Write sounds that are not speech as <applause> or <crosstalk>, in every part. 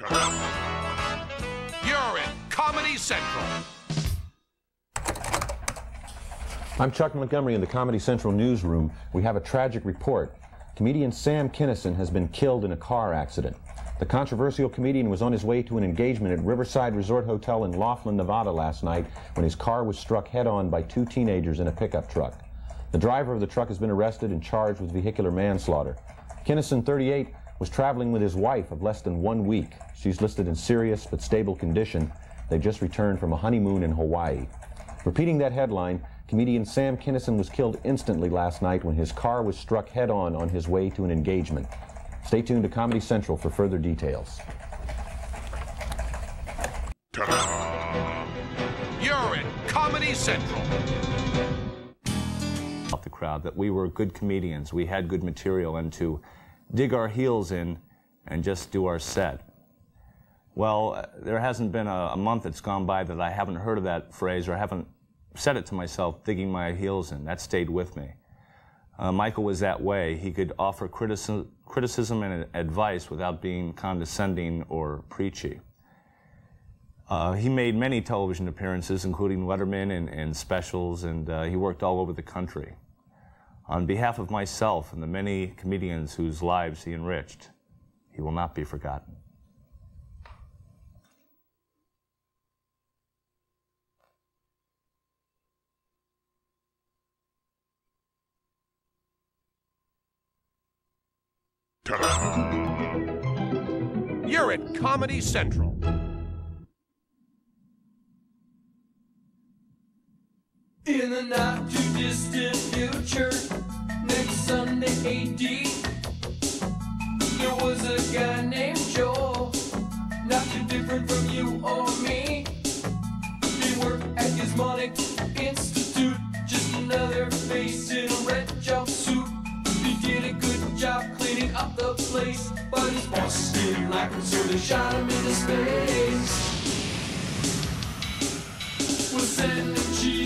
You're in Comedy Central. I'm Chuck Montgomery in the Comedy Central newsroom. We have a tragic report. Comedian Sam Kinison has been killed in a car accident. The controversial comedian was on his way to an engagement at Riverside Resort Hotel in Laughlin, Nevada last night when his car was struck head on by two teenagers in a pickup truck. The driver of the truck has been arrested and charged with vehicular manslaughter. Kinison, 38, was traveling with his wife of less than one week. She's listed in serious but stable condition. They just returned from a honeymoon in Hawaii. Repeating that headline, comedian Sam Kinison was killed instantly last night when his car was struck head on on his way to an engagement. Stay tuned to Comedy Central for further details. You're in Comedy Central. Off the crowd that we were good comedians, we had good material, and to dig our heels in and just do our set. Well, uh, there hasn't been a, a month that's gone by that I haven't heard of that phrase or haven't said it to myself, digging my heels in. That stayed with me. Uh, Michael was that way. He could offer critici- criticism and advice without being condescending or preachy. Uh, he made many television appearances, including Letterman and, and specials, and uh, he worked all over the country. On behalf of myself and the many comedians whose lives he enriched, he will not be forgotten. You're at Comedy Central. In the not too distant future, next Sunday AD, there was a guy named Joel, not too different from you or me. He worked at Gizmonic Institute, just another face in a red jumpsuit. He did a good job cleaning up the place, but his bosses didn't like him, so they shot him into space. We're sending cheesy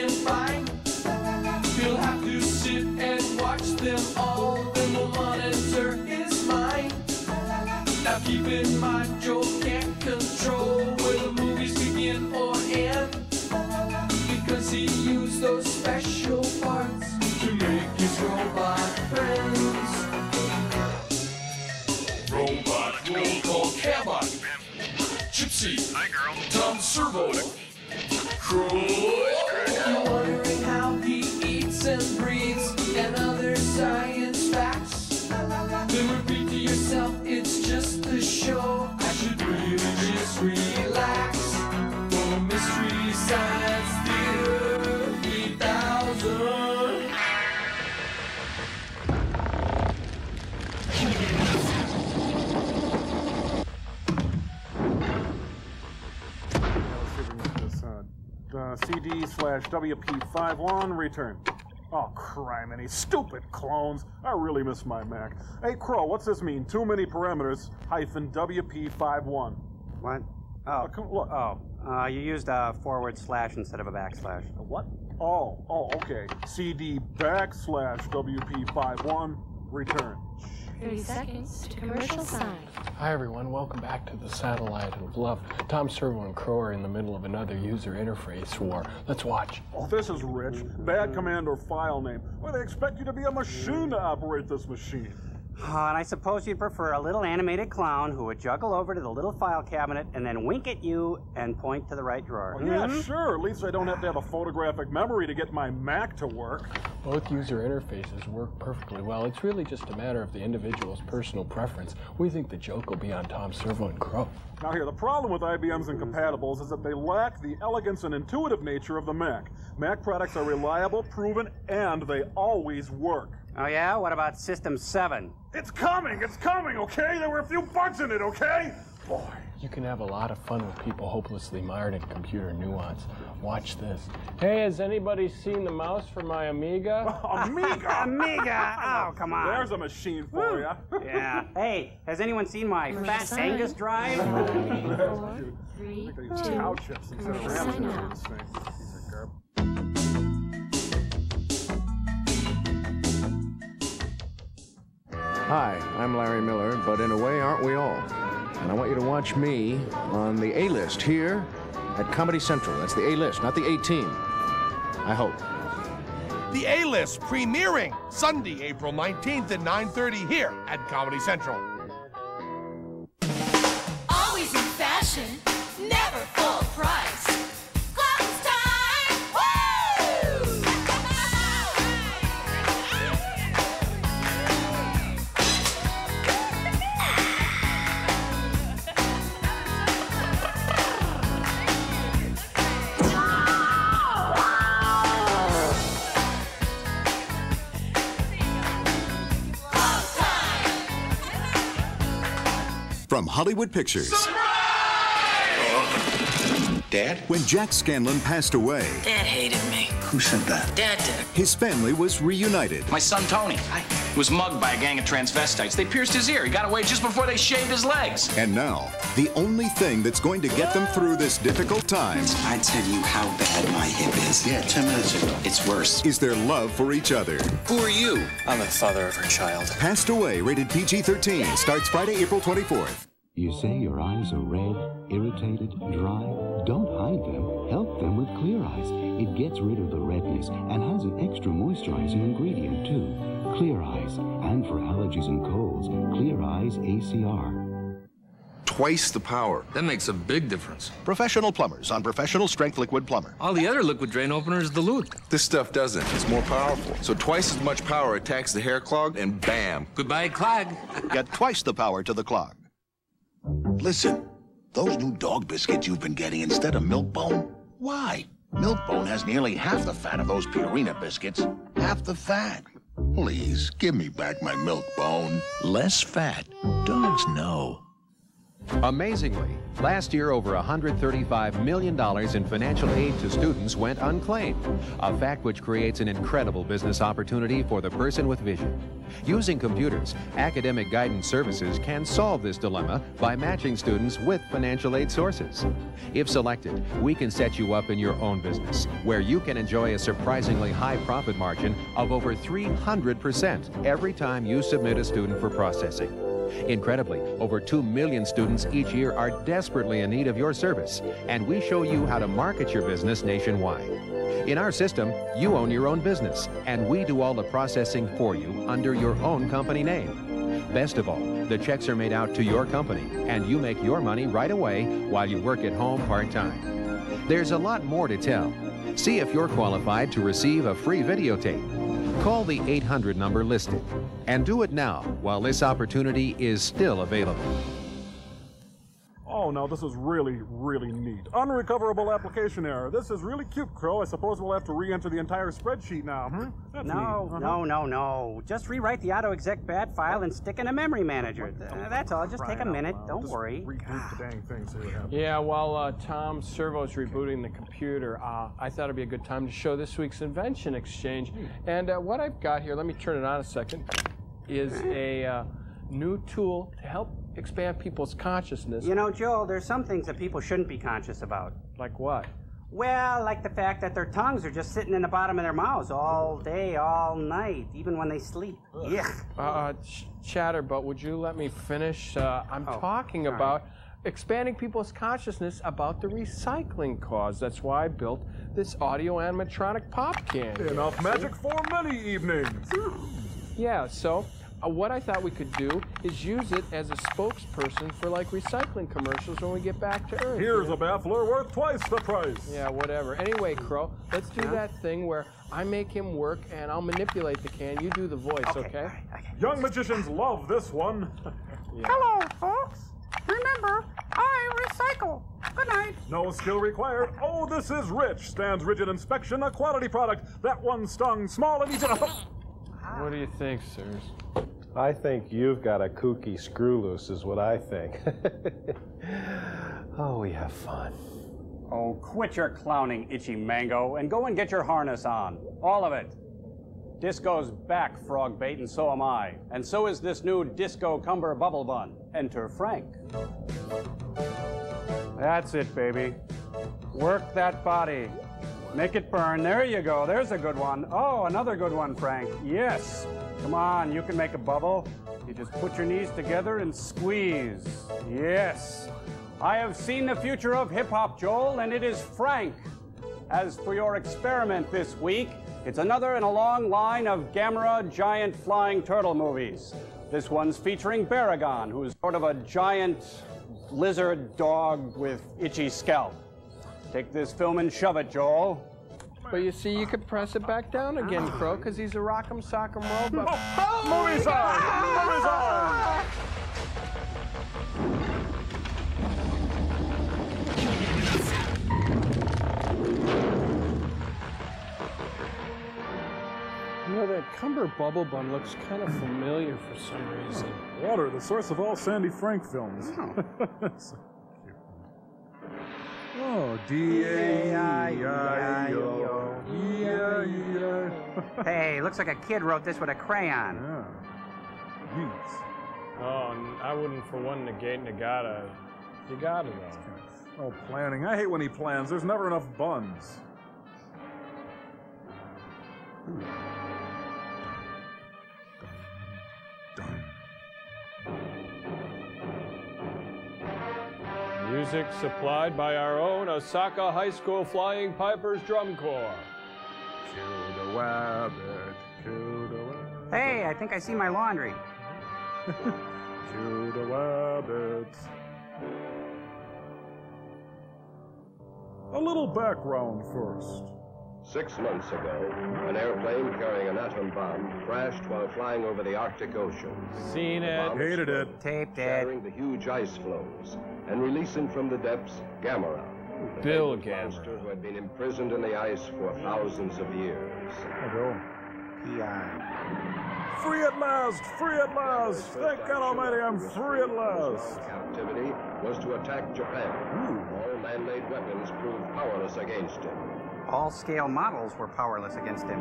we can find. He'll have to sit and watch them all, then we'll monitor his mind. Now keep in mind, Joel can't control where the movies begin or end. Because he used those special parts to make his robot friends. Robot roll call Cambot. Gypsy. Hi, girl. Tom Servo. Crow. Uh, CD slash WP51 return. Oh, criminy, stupid clones. I really miss my Mac. Hey, Crow, what's this mean? Too many parameters hyphen WP51. What? Oh, come- look. oh, uh, you used a forward slash instead of a backslash. What? Oh, oh, okay. CD backslash WP51 return. 30 seconds to commercial sign. Hi everyone, welcome back to the Satellite of Love. Tom Servo and Crow are in the middle of another user interface war. Let's watch. Oh, this is rich. Bad command or file name. Well, they expect you to be a machine to operate this machine. Oh, and I suppose you'd prefer a little animated clown who would juggle over to the little file cabinet and then wink at you and point to the right drawer. Well, yeah, Hmm? sure. At least I don't have to have a photographic memory to get my Mac to work. Both user interfaces work perfectly well. It's really just a matter of the individual's personal preference. We think the joke will be on Tom Servo and Crow. Now here, the problem with IBM's incompatibles is that they lack the elegance and intuitive nature of the Mac. Mac products are reliable, proven, and they always work. Oh, yeah? What about System 7? It's coming! It's coming, okay? There were a few bugs in it, okay? Boy. You can have a lot of fun with people hopelessly mired in computer nuance. Watch this. Hey, has anybody seen the mouse for my Amiga? <laughs> Amiga! <laughs> Amiga! Oh, come on. There's a machine for you. <laughs> Yeah. Hey, has anyone seen my Fat sign. Angus drive? Four, three, I use two, Hi, I'm Larry Miller, but in a way, aren't we all? And I want you to watch me on the A list here at Comedy Central. That's the A list, not the A team. I hope. The A-List premiering Sunday, April 19th at 9:30 here at Comedy Central. Hollywood Pictures. Dad? When Jack Scanlon passed away, Dad hated me. Who said that? Dad did. his family was reunited. My son Tony was mugged by a gang of transvestites. They pierced his ear. He got away just before they shaved his legs. And now, the only thing that's going to get them through this difficult time I tell you how bad my hip is. Yeah, 10 minutes ago. It's worse. is their love for each other. Who are you? I'm the father of her child. Passed Away, rated PG 13, starts Friday, April 24th. You say your eyes are red, irritated, dry? Don't hide them. Help them with Clear Eyes. It gets rid of the redness and has an extra moisturizing ingredient too. Clear Eyes. And for allergies and colds, Clear Eyes ACR. Twice the power. That makes a big difference. Professional plumbers on professional strength liquid plumber. All the other liquid drain openers dilute. This stuff doesn't. It's more powerful. So twice as much power attacks the hair clog, and bam. Goodbye, clog. <laughs> Get twice the power to the clog. Listen, those new dog biscuits you've been getting instead of Milkbone, why? Milkbone has nearly half the fat of those Purina biscuits. Half the fat. Please, give me back my Milkbone. Less fat. Dogs know. Amazingly, last year over $135 million in financial aid to students went unclaimed, a fact which creates an incredible business opportunity for the person with vision. Using computers, Academic Guidance Services can solve this dilemma by matching students with financial aid sources. If selected, we can set you up in your own business, where you can enjoy a surprisingly high profit margin of over 300% every time you submit a student for processing. Incredibly, over 2 million students each year are desperately in need of your service, and we show you how to market your business nationwide. In our system, you own your own business, and we do all the processing for you under your own company name. Best of all, the checks are made out to your company, and you make your money right away while you work at home part time. There's a lot more to tell. See if you're qualified to receive a free videotape. Call the 800 number listed and do it now while this opportunity is still available. Oh, now this is really, really neat. Unrecoverable application error. This is really cute, Crow. I suppose we'll have to re-enter the entire spreadsheet now, hmm? That's No, neat. Uh-huh. no, no, no. Just rewrite the auto exec bat file and stick in a memory manager. Th- That's all. Just take a Crying out minute. Don't Just worry. Reboot the dang thing, see what happens. Yeah, while uh, Tom Servo's rebooting the computer, uh, I thought it'd be a good time to show this week's invention exchange. And uh, what I've got here, let me turn it on a second, is <laughs> a uh, new tool to help expand people's consciousness. You know, Joel, there's some things that people shouldn't be conscious about. Like what? Well, like the fact that their tongues are just sitting in the bottom of their mouths all day, all night, even when they sleep. Yeah. Uh, Ch- Chatterbot, would you let me finish? Uh, I'm talking sorry. about expanding people's consciousness about the recycling cause. That's why I built this audio animatronic pop can. Enough magic for many evenings. Yeah, so uh, Uh, what I thought we could do is use it as a spokesperson for like recycling commercials when we get back to Earth. Here's a baffler worth twice the price. Yeah, whatever. Anyway, Crow, let's do Huh? that thing where I make him work and I'll manipulate the can. You do the voice, okay? Okay. Young magicians love this one. <laughs> Hello, folks. Remember, I recycle. Good night. No skill required. Oh, this is rich. Stands rigid inspection, a quality product. That one stung small and easy to. <laughs> What do you think, sirs? I think you've got a kooky screw loose, is what I think. <laughs> oh, we have fun. Oh, quit your clowning, Itchy Mango, and go and get your harness on. All of it. Disco's back, frog bait, and so am I. And so is this new Disco Cumber Bubble Bun. Enter Frank. That's it, baby. Work that body. Make it burn. There you go. There's a good one. Oh, another good one, Frank. Yes. Come on, you can make a bubble. You just put your knees together and squeeze. Yes. I have seen the future of hip hop, Joel, and it is Frank. As for your experiment this week, it's another in a long line of Gamera giant flying turtle movies. This one's featuring Barugon, who's sort of a giant lizard dog with itchy scalp. Take this film and shove it, Joel. But you see, you could press it back down again, Crow, because he's a rock'em sock'em robot. Movies on! Movies on! You know, that Cumber Bubble Bun looks kind of familiar for some reason. Water, the source of all Sandy Frank films. oh, <laughs> Oh, D A E I O. E I E I. Hey, looks like a kid wrote this with a crayon. Yeah. Yeats. Oh, n- I wouldn't for one negate Nagata. You got it, though. Oh, planning. I hate when he plans. There's never enough buns. Hmm. Music supplied by our own Osaka High School Flying Pipers Drum Corps. Kill the rabbit. Kill the rabbit. Hey, I think I see my laundry. <laughs> Kill the rabbits. A little background first. Six months ago, an airplane carrying an atom bomb crashed while flying over the Arctic Ocean. Seen it. Hated it. Taped it. Shattering the huge ice floes and releasing from the depths Gamera. Bill famous Gamera. who had been imprisoned in the ice for thousands of years. I go. Yeah. Free at last! Free at last! Thank God Almighty, I'm free at last! Captivity was to attack Japan. All man-made weapons proved powerless against him. All scale models were powerless against him.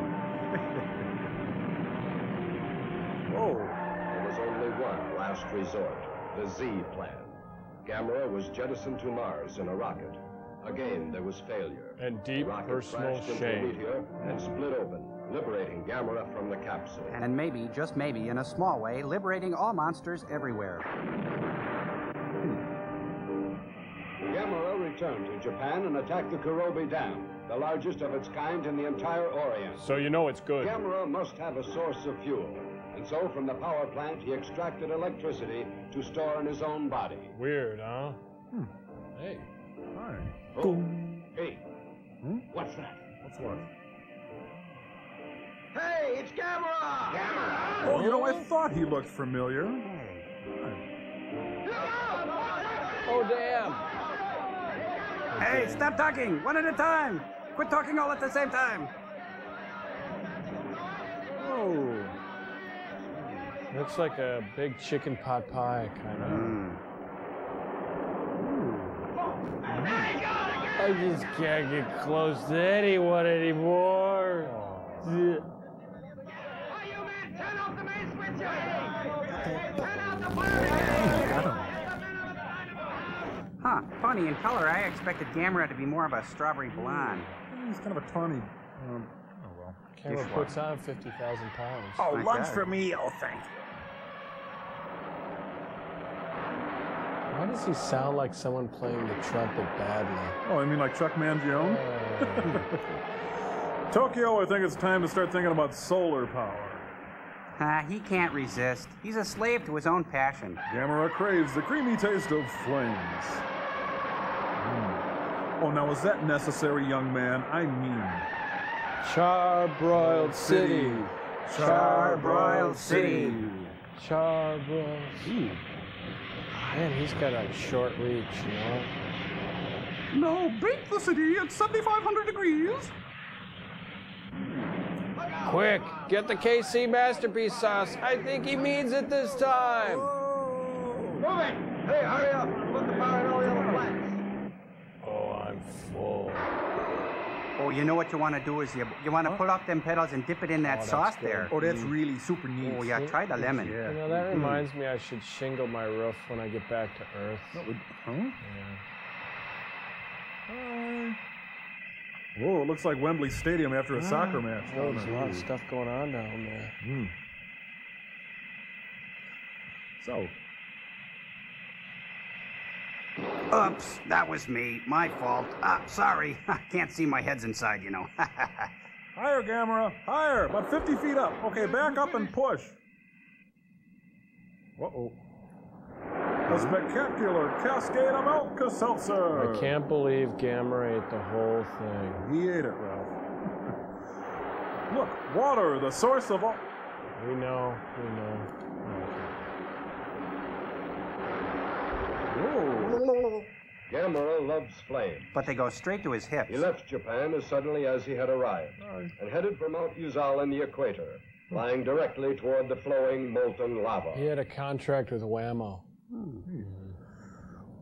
Oh, <laughs> There was only one last resort, the Z plan. Gamera was jettisoned to Mars in a rocket. Again, there was failure. And deep The rocket personal crashed into shame. the meteor and split open, liberating Gamera from the capsule. And maybe, just maybe, in a small way, liberating all monsters everywhere. Gamera returned to Japan and attacked the Kurobe Dam, the largest of its kind in the entire Orient. So you know it's good. Gamera must have a source of fuel, and so from the power plant he extracted electricity to store in his own body. Weird, huh? Hmm. Hey. hi. Oh, hey, what's that? What's what? Hey, it's Gamera! Oh, you know, I thought he looked familiar. Oh, damn. Hey, stop talking! One at a time! Quit talking all at the same time! Oh. Looks like a big chicken pot pie, kind of. I just can't get close to anyone anymore. Yeah. Huh, funny, in color, I expected Gamera to be more of a strawberry blonde. He's kind of a tawny. Um, oh, well. Camera puts on 50,000 pounds. Oh, My lunch God. for me, oh, thank Why does he sound like someone playing the trumpet badly? Oh, I mean like Chuck Mangione? <laughs> Tokyo, I think it's time to start thinking about solar power. Ah, he can't resist. He's a slave to his own passion. Gamera craves the creamy taste of flames. Mm. Oh, now is that necessary, young man? I mean. Charbroiled City. Charbroiled City. Charbroiled. Ooh. Man, he's got a short reach, you know? No, bake the city at 7,500 degrees. Quick, get the KC masterpiece sauce. I think he means it this time. Move it! Hey, hurry up! Put the power in all the other plants. Oh, I'm full. Oh, you know what you want to do is you, you want to pull off them petals and dip it in that Oh, sauce good. there. Oh, that's mm. really super neat. Oh, yeah, try the lemon. Yeah. You know, that mm. reminds me I should shingle my roof when I get back to Earth. That would, huh? Yeah. Whoa, it looks like Wembley Stadium after a ah, soccer match. Oh, there's a lot of stuff going on down there. Hmm. So, Oops, that was me. My fault. Ah, sorry. <laughs> I can't see my head's inside, you know. <laughs> higher, Gamera, higher, about 50 feet up. Okay, back up and push. Uh-oh. A spectacular cascade of Alka-Seltzer. I can't believe Gamera ate the whole thing. He ate it, Ralph. <laughs> Look, water, the source of all... We know, we know. Whoa. Gamera loves flame. but they go straight to his hips. He left Japan as suddenly as he had arrived and headed for Mount Uzal in the equator, flying directly toward the flowing molten lava. He had a contract with Wham-O.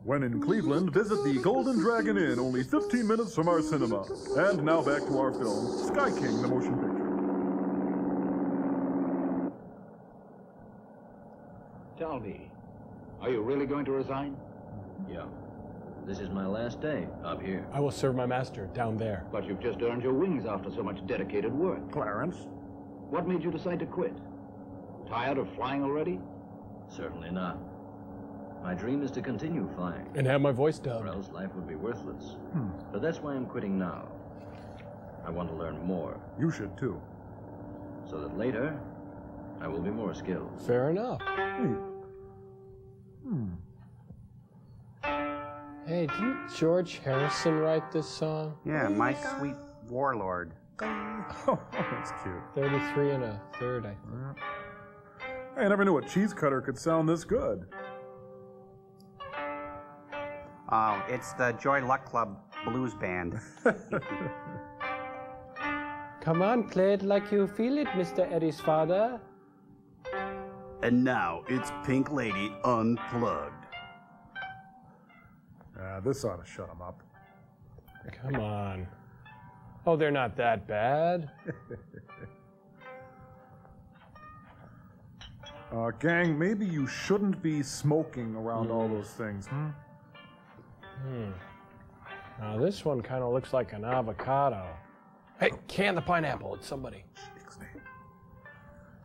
When in Cleveland, visit the Golden Dragon Inn, only 15 minutes from our cinema. And now back to our film, Sky King, the motion picture. Tell me, are you really going to resign? Yeah. This is my last day up here. I will serve my master down there. But you've just earned your wings after so much dedicated work. Clarence? What made you decide to quit? Tired of flying already? Certainly not. My dream is to continue flying. And have my voice Or dubbed. else life would be worthless. Hmm. But that's why I'm quitting now. I want to learn more, You should too. so that later I will be more skilled. Fair enough. Hmm. Hey, didn't George Harrison write this song? Yeah, my sweet warlord. <laughs> Oh, that's cute. 33 and a third, I think. I never knew a cheese cutter could sound this good. Oh, it's the Joy Luck Club Blues Band. <laughs> Come on, play it like you feel it, Mr. Eddie's father. and now it's Pink Lady Unplugged. This ought to shut them up. Come on. Oh, they're not that bad. <laughs> Uh, gang, maybe you shouldn't be smoking around all those things, hmm? Hmm. Now this one kind of looks like an avocado. Hey, can the pineapple. It's somebody.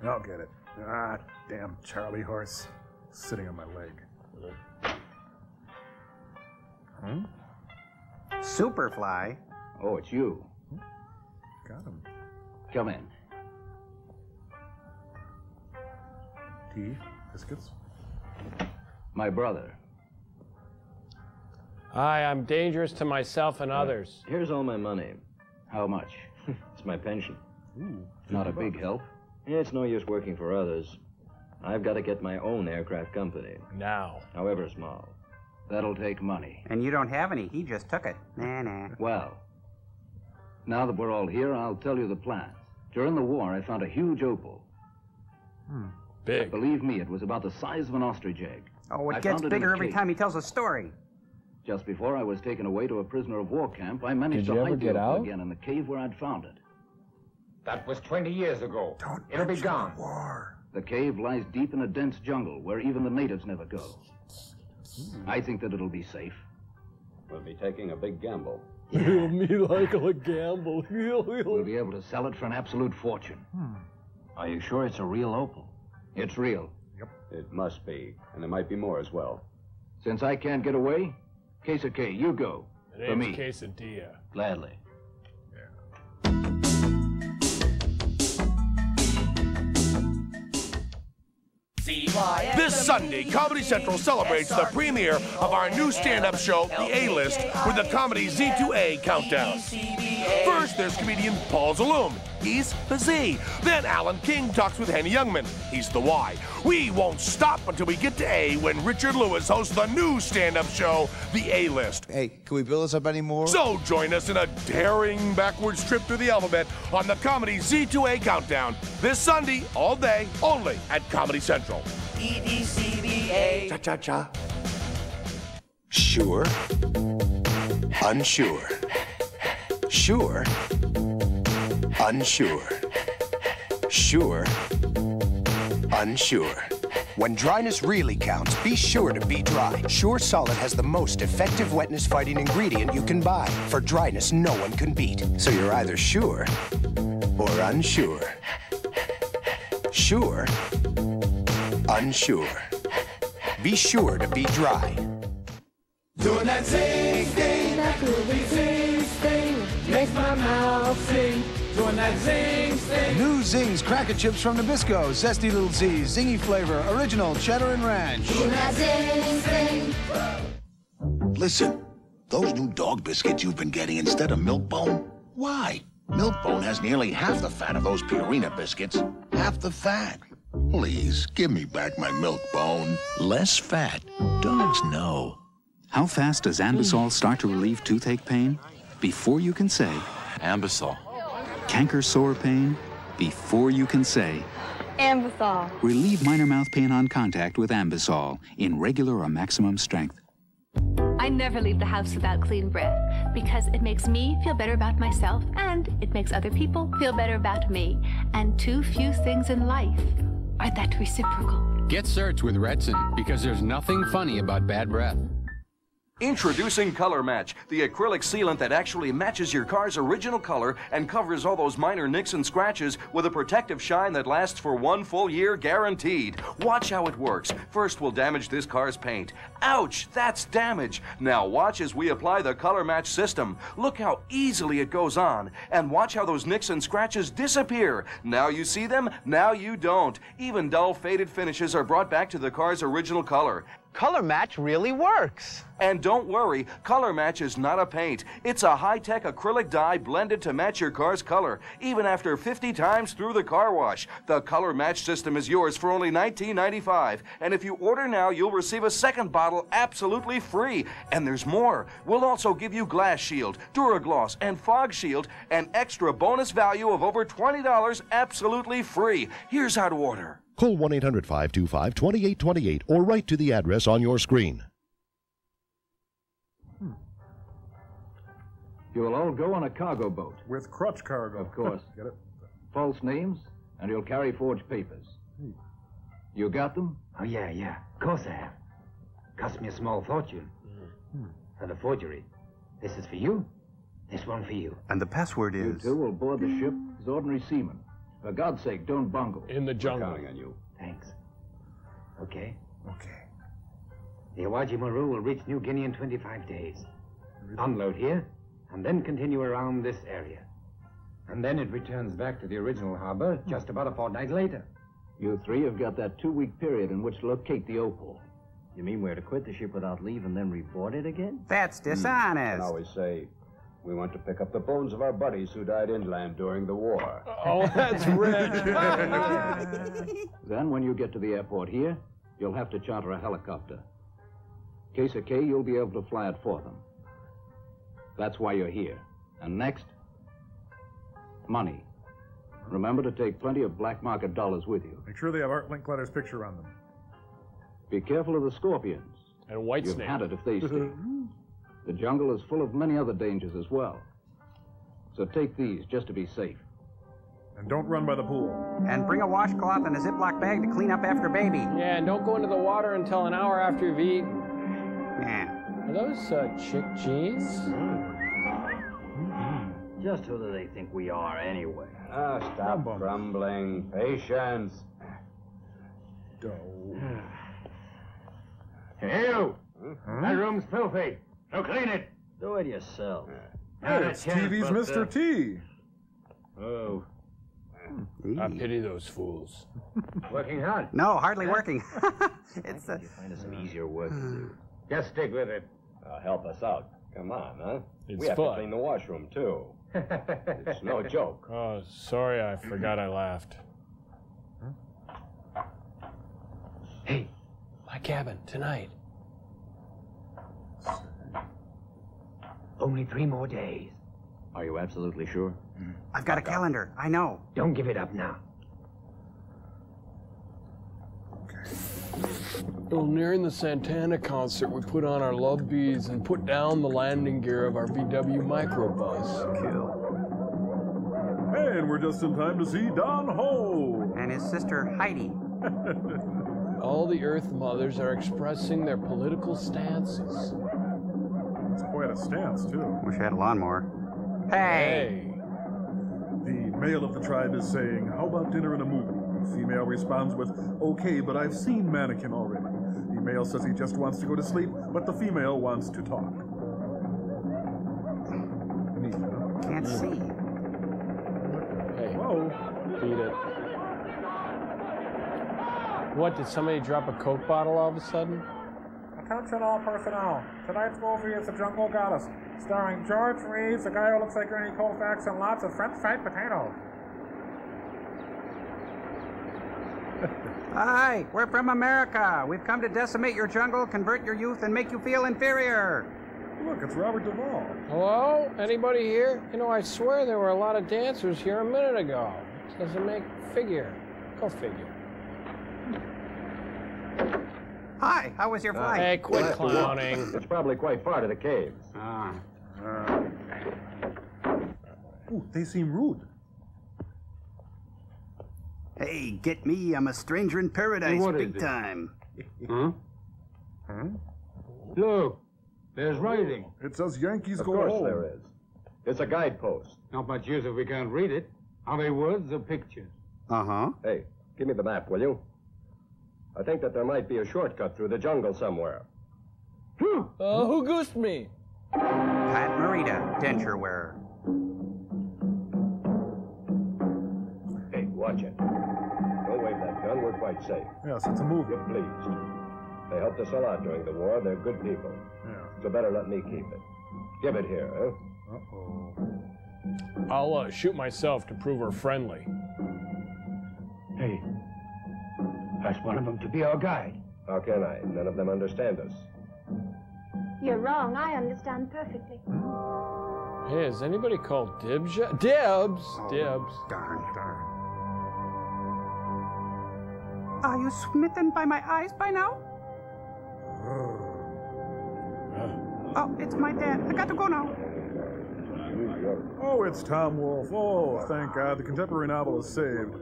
I'll get it. Ah, damn Charlie horse. Sitting on my leg. Hmm? Superfly. Oh, it's you. Got him. Come in. Tea? Biscuits? My brother. Hi, I'm dangerous to myself and others. Here's all my money. How much? <laughs> It's my pension. Ooh. Not a big help. It's no use working for others. I've got to get my own aircraft company, Now. however small. That'll take money. And you don't have any. He just took it. Nah, nah. Well, now that we're all here, I'll tell you the plan. During the war, I found a huge opal. Hmm. Big. Believe me, it was about the size of an ostrich egg. Oh, it I gets bigger a every time he tells a story. Just before I was taken away to a prisoner of war camp, I managed Did to hide the get opal out? again in the cave where I'd found it. That was 20 years ago. Don't It'll be mention gone. War. The cave lies deep in a dense jungle where even the natives never go. I think that it'll be safe. We'll be taking a big gamble. <laughs> Me like a gamble. <laughs> We'll be able to sell it for an absolute fortune. Hmm. Are you sure it's a real opal? It's real. Yep. It must be, and there might be more as well. Since I can't get away, Keisuke, you go. It For ain't me. quesadilla. Gladly. This Sunday, Comedy Central celebrates the premiere of our new stand-up show, The A-List, with the comedy Z2A countdown. First, there's comedian Paul Zaloom. He's the Z. Then Alan King talks with Henny Youngman. He's the Y. We won't stop until we get to A when Richard Lewis hosts the new stand-up show, The A-List. Hey, can we build this up anymore? So join us in a daring backwards trip through the alphabet on the Comedy Z2A Countdown this Sunday, all day, only at Comedy Central. E-D-C-B-A. Cha-cha-cha. Sure. Unsure. Sure. Unsure. Sure. Unsure. When dryness really counts, be sure to be dry. Sure Solid has the most effective wetness fighting ingredient you can buy. For dryness no one can beat. So you're either sure or unsure. Sure, unsure. Be sure to be dry. Doing that zing thing, that groovy zing thing, makes my mouth sing. Doing that zing thing. New Zings Cracker Chips from Nabisco. Zesty little Z's, zingy flavor, original cheddar and ranch. Doing that zing thing. Listen, those new dog biscuits you've been getting instead of Milkbone, why? Milkbone has nearly half the fat of those Purina biscuits. Half the fat. Please, give me back my milk bone. Less fat. Dogs know. How fast does Anbesol start to relieve toothache pain? Before you can say. Anbesol. Canker sore pain? Before you can say. Anbesol. Relieve minor mouth pain on contact with Anbesol in regular or maximum strength. I never leave the house without clean breath because it makes me feel better about myself and it makes other people feel better about me. And too few things in life are that reciprocal. Get Certs with Retsyn because there's nothing funny about bad breath. Introducing Color Match, the acrylic sealant that actually matches your car's original color and covers all those minor nicks and scratches with a protective shine that lasts for one full year guaranteed. Watch how it works. First, we'll damage this car's paint. Ouch, that's damage. Now watch as we apply the Color Match system. Look how easily it goes on. And watch how those nicks and scratches disappear. Now you see them, now you don't. Even dull, faded finishes are brought back to the car's original color. Color Match really works. And don't worry, Color Match is not a paint. It's a high-tech acrylic dye blended to match your car's color, even after 50 times through the car wash. The Color Match system is yours for only $19.95. And if you order now, you'll receive a second bottle absolutely free. And there's more. We'll also give you Glass Shield, Duragloss, and Fog Shield, an extra bonus value of over $20 absolutely free. Here's how to order. Call 1 800 525 2828 or write to the address on your screen. Hmm. You'll all go on a cargo boat. With Clutch Cargo. Of course. <laughs> Get it? False names, and you'll carry forged papers. You got them? Oh, yeah, yeah. Of course I have. Cost me a small fortune. Mm-hmm. For the forgery. This is for you. This one for you. And the password is. You is. two will board the ship as ordinary seamen. For God's sake, don't bungle. In the jungle. We're counting on you. Thanks. Okay. Okay. The Awaji Maru will reach New Guinea in 25 days. Unload here, and then continue around this area. And then it returns back to the original harbor just about a fortnight later. You three have got that two-week period in which to locate the opal. You mean we're to quit the ship without leave and then reboard it again? That's hmm. dishonest. I always say we want to pick up the bones of our buddies who died inland during the war. Oh, that's rich. <laughs> Then, when you get to the airport here, you'll have to charter a helicopter. Keisuke, you'll be able to fly it for them. That's why you're here. And next, money. Remember to take plenty of black market dollars with you. Make sure they have Art Linkletter's picture on them. Be careful of the scorpions. And white You've snake. had it if they sting. <laughs> the jungle is full of many other dangers as well. So take these just to be safe. And don't run by the pool. And bring a washcloth and a Ziploc bag to clean up after baby. Yeah, and don't go into the water until an hour after you've eaten. Yeah. Are those uh, chick jeans? Just who do they think we are anyway? Ah, stop grumbling. Patience. Hey, you! That room's filthy. So clean it. Do it yourself. Not a it's TV's Mr. T. Oh. I pity those fools. <laughs> Working hard. No, hardly working. <laughs> <laughs> it's uh, Find us some easier work to do. Just stick with it. Uh, help us out. Come on, huh? It's we have fun. to clean the washroom, too. it's no joke. Oh, sorry, I forgot I laughed. Hey. My cabin tonight. Only three more days. Are you absolutely sure? Mm-hmm. I've got a calendar. I know. Don't give it up now. Well, nearing the Santana concert, we put on our love beads and put down the landing gear of our VW microbus. Kill. And we're just in time to see Don Ho. And his sister Heidi. <laughs> All the Earth Mothers are expressing their political stances. It's quite a stance, too. Wish I had a lawnmower. Hey! The male of the tribe is saying, How about dinner and a movie? The female responds with, Okay, but I've seen Mannequin already. The male says he just wants to go to sleep, but the female wants to talk. Neat, huh? Can't see. Hey, Whoa. beat it. What, did somebody drop a Coke bottle all of a sudden? Attention all personnel. Tonight's movie is The Jungle Goddess, starring George Reeves, a guy who looks like Ernie Kovacs, and lots of French fried potatoes. <laughs> Hi, we're from America. We've come to decimate your jungle, convert your youth, and make you feel inferior. Look, it's Robert Duvall. Hello? Anybody here? You know, I swear there were a lot of dancers here a minute ago. Doesn't make figure. Go figure. Hi, how was your flight? Hey, quit We'll have to walk. clowning. It's probably quite far to the caves. Ah. Ooh, they seem rude. Hey, get me. I'm a stranger in paradise, what is big it? time. <laughs> Huh? Huh? Look, there's writing. It says Yankees Of go course home. there is. It's a guidepost. Not much use if we can't read it. Are they words or pictures? Uh huh. Hey, give me the map, will you? I think that there might be a shortcut through the jungle somewhere. Uh, who goosed me? Pat Morita, denture wearer. Hey, watch it. Don't wave that gun. We're quite safe. Yes, it's a movie. Get pleased. They helped us a lot during the war. They're good people. Yeah. So better let me keep it. Give it here, huh? Uh-oh. I'll uh, shoot myself to prove we're friendly. Hey, ask one of them to be our guide. How can I? None of them understand us. You're wrong. I understand perfectly. Hey, is anybody called Dibs yet? Dibs! Oh, Dibs. Darn, darn. Are you smitten by my eyes by now? Oh, it's my dad. I got to go now. Oh, it's Tom Wolfe. Oh, thank God. The contemporary novel is saved.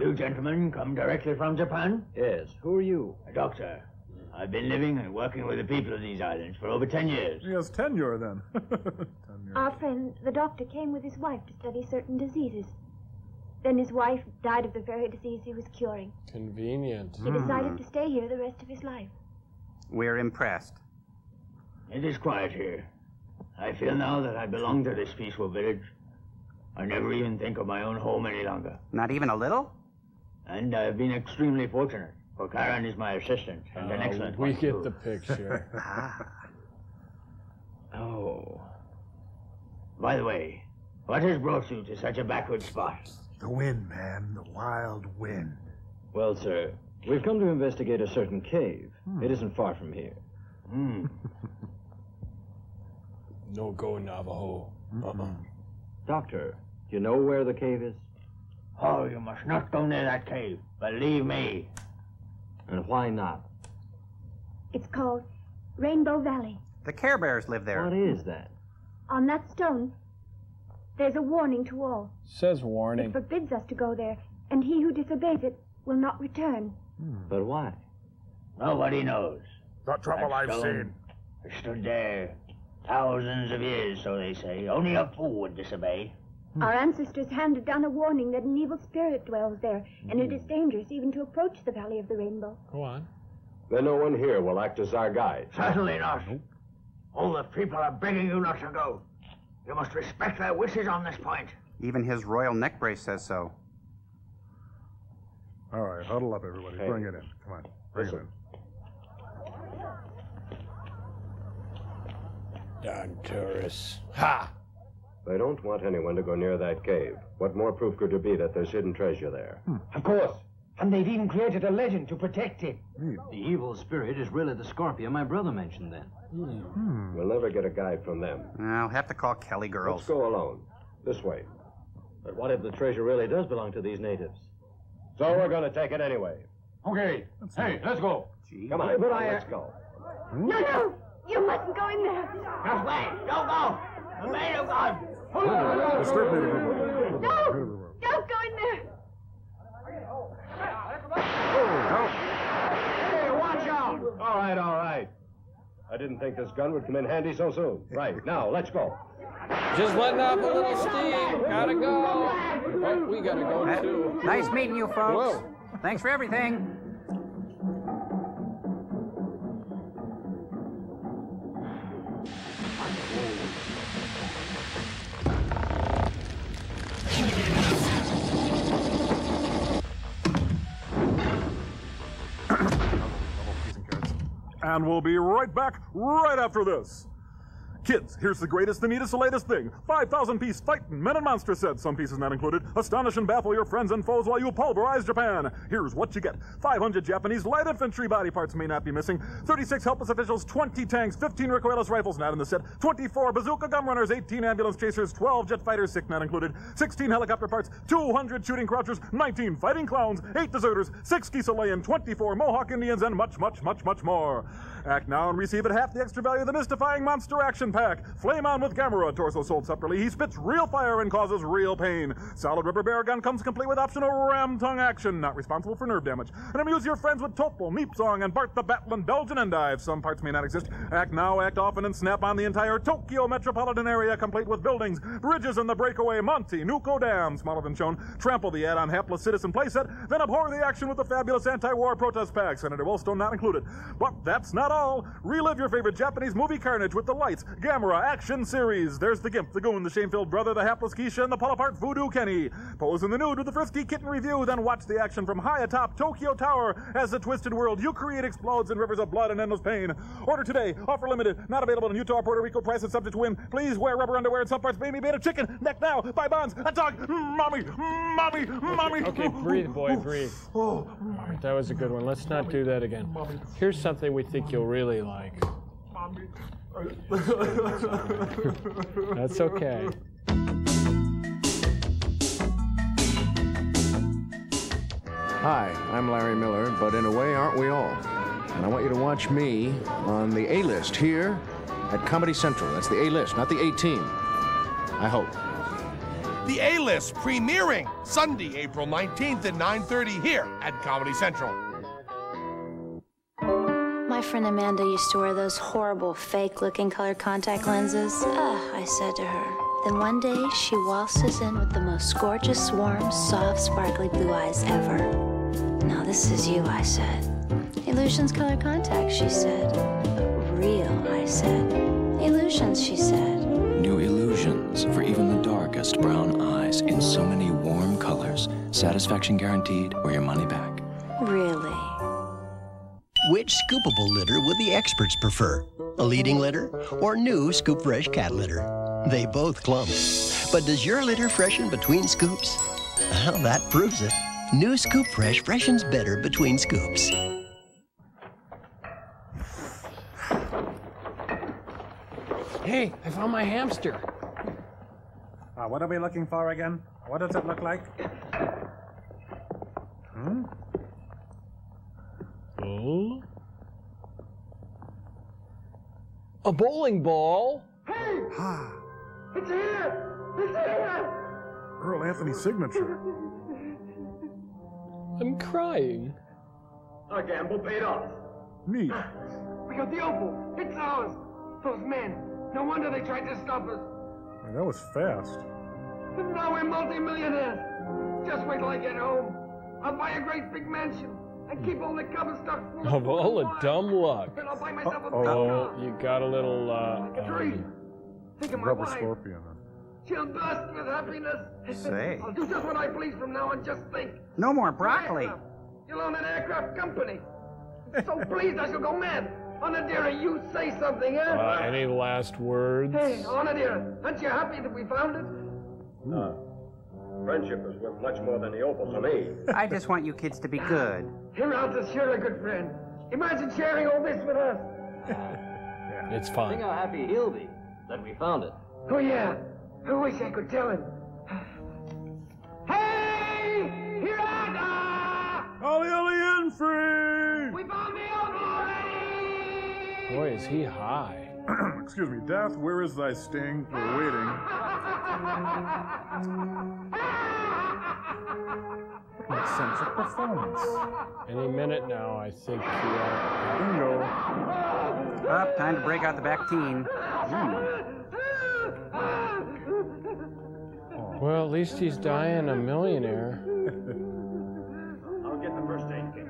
You gentlemen come directly from Japan? Yes. Who are you? A doctor. I've been living and working with the people of these islands for over ten years. He has tenure then. <laughs> Our friend, the doctor, came with his wife to study certain diseases. Then his wife died of the very disease he was curing. Convenient. He decided hmm. to stay here the rest of his life. We're impressed. It is quiet here. I feel now that I belong to this peaceful village. I never even think of my own home any longer. Not even a little? And I've been extremely fortunate, for Karen is my assistant and an Uh, excellent we one, get too. the picture. <laughs> <laughs> Oh. By the way, what has brought you to such a backward spot? The wind, man. The wild wind. Well, sir, we've come to investigate a certain cave. Hmm. It isn't far from here. Hmm. <laughs> no go Navajo. Uh-uh. Doctor, do you know where the cave is? Oh, you must not go near that cave. Believe me. And why not? It's called Rainbow Valley. The Care Bears live there. What is that? On that stone, there's a warning to all. Says warning. It forbids us to go there, and he who disobeys it will not return. Hmm. But why? Nobody knows. The trouble That I've stone has stood there thousands of years, so they say. Only a fool would disobey. Hmm. Our ancestors handed down a warning that an evil spirit dwells there, and it hmm. is dangerous even to approach the Valley of the Rainbow. Go on. Then no one here will act as our guide. Certainly not. All the people are begging you not to go. You must respect their wishes on this point. Even his royal neck brace says so. All right, huddle up, everybody. Hey. Bring it in. Come on. Bring it in. Darn tourists. Ha! They don't want anyone to go near that cave. What more proof could there be that there's hidden treasure there? Hmm. Of course. And they've even created a legend to protect it. Hmm. The evil spirit is really the scorpion my brother mentioned then. Hmm. We'll never get a guide from them. I'll have to call Kelly girls. Let's go alone. This way. But what if the treasure really does belong to these natives? So we're going to take it anyway. Okay. Hey, let's go. Come on, But I- let's go. No, no. You mustn't go in there. Just wait. Don't go. The maid of God. No! Don't go in there. Hey, watch out! All right, all right. I didn't think this gun would come in handy so soon. Right, now, let's go. Just letting off a little steam. Gotta go. Oh, we gotta go too. Nice meeting you, folks. Whoa. Thanks for everything. And we'll be right back right after this. Kids, here's the greatest, the neatest, the latest thing. 5,000 piece fightin' men and monster sets, some pieces not included. Astonish and baffle your friends and foes while you pulverize Japan. Here's what you get 500 Japanese light infantry body parts may not be missing, 36 helpless officials, 20 tanks, 15 recoilless rifles not in the set, 24 bazooka gun runners, 18 ambulance chasers, 12 jet fighters, sick not included, 16 helicopter parts, 200 shooting crouchers, 19 fighting clowns, 8 deserters, 6 Kisaleyan, 24 Mohawk Indians, and much, much, much, much more. Act now and receive at half the extra value of the mystifying monster action pack. Flame on with Gamera, torso sold separately. He spits real fire and causes real pain. Solid rubber bear gun comes complete with optional ram tongue action, not responsible for nerve damage. And amuse your friends with Topol, Meep Song, and Bart the Battle Indulge and Endive. Some parts may not exist. Act now, act often, and snap on the entire Tokyo metropolitan area, complete with buildings, bridges, and the breakaway Monty Nuko Dam, smaller than shown. Trample the add-on hapless citizen playset, then abhor the action with the fabulous anti-war protest pack. Senator Wollstone not included. But that's not all. Relive your favorite Japanese movie carnage with the Lights, Gamera Action Series. There's the Gimp, the Goon, the Shamefilled Brother, the Hapless Keisha, and the pull-apart Voodoo Kenny. Pose in the nude with the Frisky Kitten Review, then watch the action from high atop Tokyo Tower as the twisted world you create explodes in rivers of blood and endless pain. Order today. Offer limited. Not available in Utah, Puerto Rico. Price and subject to win. Please wear rubber underwear and some parts may be made of chicken. Neck now. Buy bonds. A dog. Mommy. Mommy. Mommy. Okay, breathe, boy, breathe. Oh, That was a good one. Let's not do that again. Here's something we think you'll really like. That's okay. Hi, I'm Larry Miller, but in a way, aren't we all? And I want you to watch me on the A list here at Comedy Central. That's the A list, not the A team. I hope. The A-List premiering Sunday, April 19th at 9:30 here at Comedy Central. My friend Amanda used to wear those horrible, fake looking colored contact lenses. Ugh, I said to her. Then one day, she waltzes in with the most gorgeous, warm, soft, sparkly blue eyes ever. Now, this is you, I said. Illusions color contacts, she said. Real, I said. Illusions, she said. New illusions for even the darkest brown eyes in so many warm colors. Satisfaction guaranteed or your money back. Really? Which scoopable litter would the experts prefer? A leading litter or new Scoop Fresh cat litter? They both clump. But does your litter freshen between scoops? Well, that proves it. New Scoop Fresh freshens better between scoops. Hey, I found my hamster. Uh, what are we looking for again? What does it look like? Hmm? Oh? A bowling ball? Hey! Ah. It's here! It's here! Earl Anthony's signature. I'm crying. Our gamble paid off. Neat. We got the opal. It's ours. Those men. No wonder they tried to stop us. That was fast. And now we're multimillionaires. Just wait till I get home. I'll buy a great big mansion and keep all the cover stock full Of all the dumb luck. Then I'll buy myself a Oh, car. you got a little, uh. A tree. um, Think of my Rubber wife. scorpion. She'll burst with happiness. Say. I'll do just what I please from now on. Just think. No more broccoli. You'll own an aircraft company. So <laughs> pleased I shall go mad. Onodera, you say something, huh? Uh, any last words? Hey, Onodera, aren't you happy that we found it? Uh, friendship is worth much more than the opal to me. I just want you kids to be good. Hirata's sure a good friend. Imagine sharing all this with us. It's fine. Think how happy he'll be that we found it. Oh, yeah. I wish I could tell him. Hey! Hirata! Ollie, Ollie, in free! We found the opal already! Boy, is he high. <clears throat> Excuse me, Death, where is thy sting? We're waiting. <laughs> Eccentric performance. Any minute now, I think you are. Bingo. Up, time to break out the back teen. Hmm. Well, at least he's dying a millionaire. I'll get the first aid kit.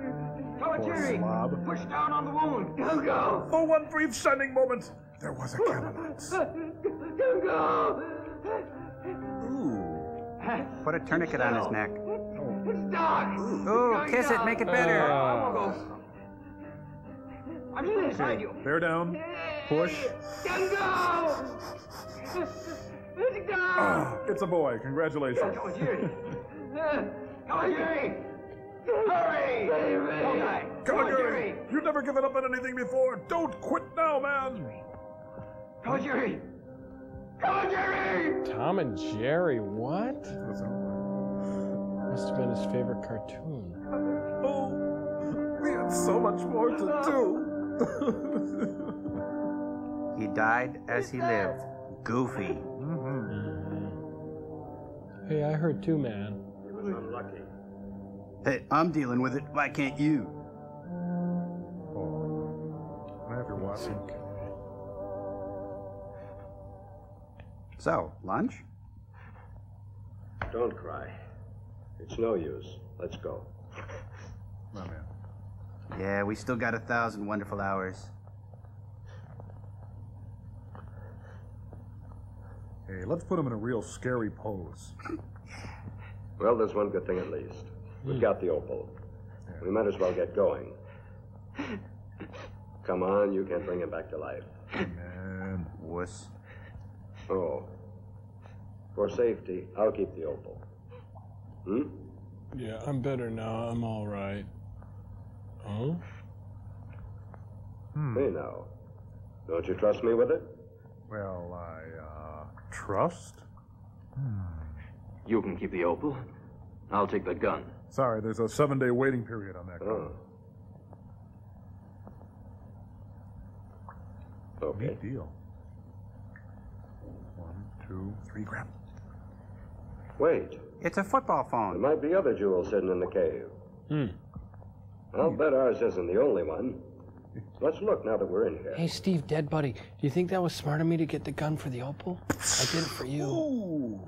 Come on, Jerry, push down on the wound. Don't go. For one brief shining moment, there was a Camelot. Don't go. Put a tourniquet on his neck. Stop. Ooh, kiss it, make it better. Uh, I'm still inside you. Bear down. Push. Don't go. Let it go. It's a boy. Congratulations. Come on, Jerry. Come on, Jerry. Hurry. Don't die. Come on, Jerry. You've never given up on anything before. Don't quit now, man. Come on, Jerry. Come on, Jerry. Tom and Jerry, what? Must have been his favorite cartoon. Oh, we had so much more to do. <laughs> He died as he lived. Goofy. Mm-hmm. Hey, I heard too, man. He was unlucky. Hey, I'm dealing with it. Why can't you? I have your watching. So, lunch? Don't cry. It's no use. Let's go. My man. Yeah, we still got a thousand wonderful hours. Hey, let's put him in a real scary pose. Well, there's one good thing at least. We've hmm. got the opal. We might as well get going. Come on, you can bring him back to life. Man. Wuss. Oh. For safety, I'll keep the opal. Hmm? Yeah, I'm better now. I'm all right. Oh? Hmm. Hey, now. Don't you trust me with it? Well, I, uh, trust? You can keep the opal. I'll take the gun. Sorry, there's a seven day waiting period on that. gun. Oh. Okay. Neat deal. One, two, three, grab. Wait. It's a football phone. There might be other jewels hidden in the cave. Hmm. I'll bet ours isn't the only one. Let's look now that we're in here. Hey, Steve, dead buddy, do you think that was smart of me to get the gun for the opal? I did it for you. Ooh.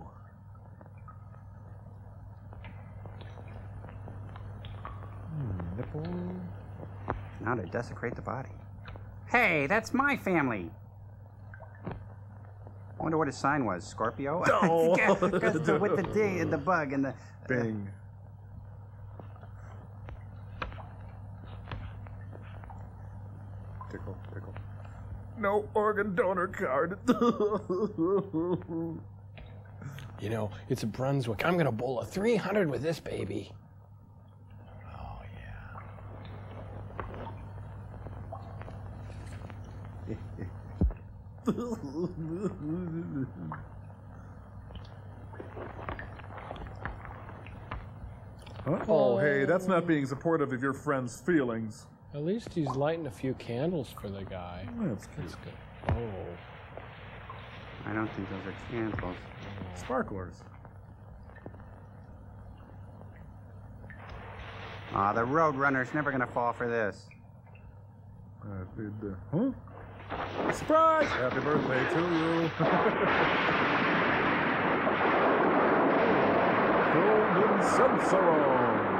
Hmm, nipple. Now to desecrate the body. Hey, that's my family. I wonder what his sign was. Scorpio? <laughs> <laughs> Oh. No. Because the, with the D and the bug and the. Bing. Tickle, tickle. No organ donor card. <laughs> You know, it's a Brunswick. I'm gonna bowl a 300 with this baby. Oh yeah. Oh, hey, that's not being supportive of your friend's feelings. At least he's lighting a few candles for the guy. That's That's good. Oh. I don't think those are candles. Sparklers. Aw, the Roadrunner's never gonna fall for this. Uh, did, uh, huh? Surprise! Happy birthday to you. <laughs> Golden Sensurround.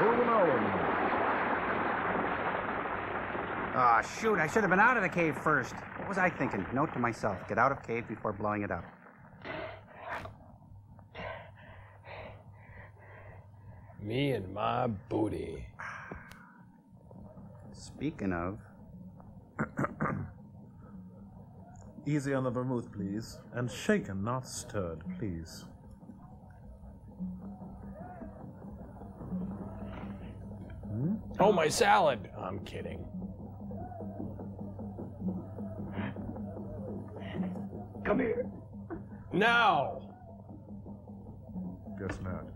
Irwin Allen. Ah, shoot, I should have been out of the cave first. What was I thinking? Note to myself get out of cave before blowing it up. Me and my booty. Speaking of, Easy on the vermouth, please. And shaken, not stirred, please. Hmm? Oh, my salad. I'm kidding. Come here. Now. Guess not.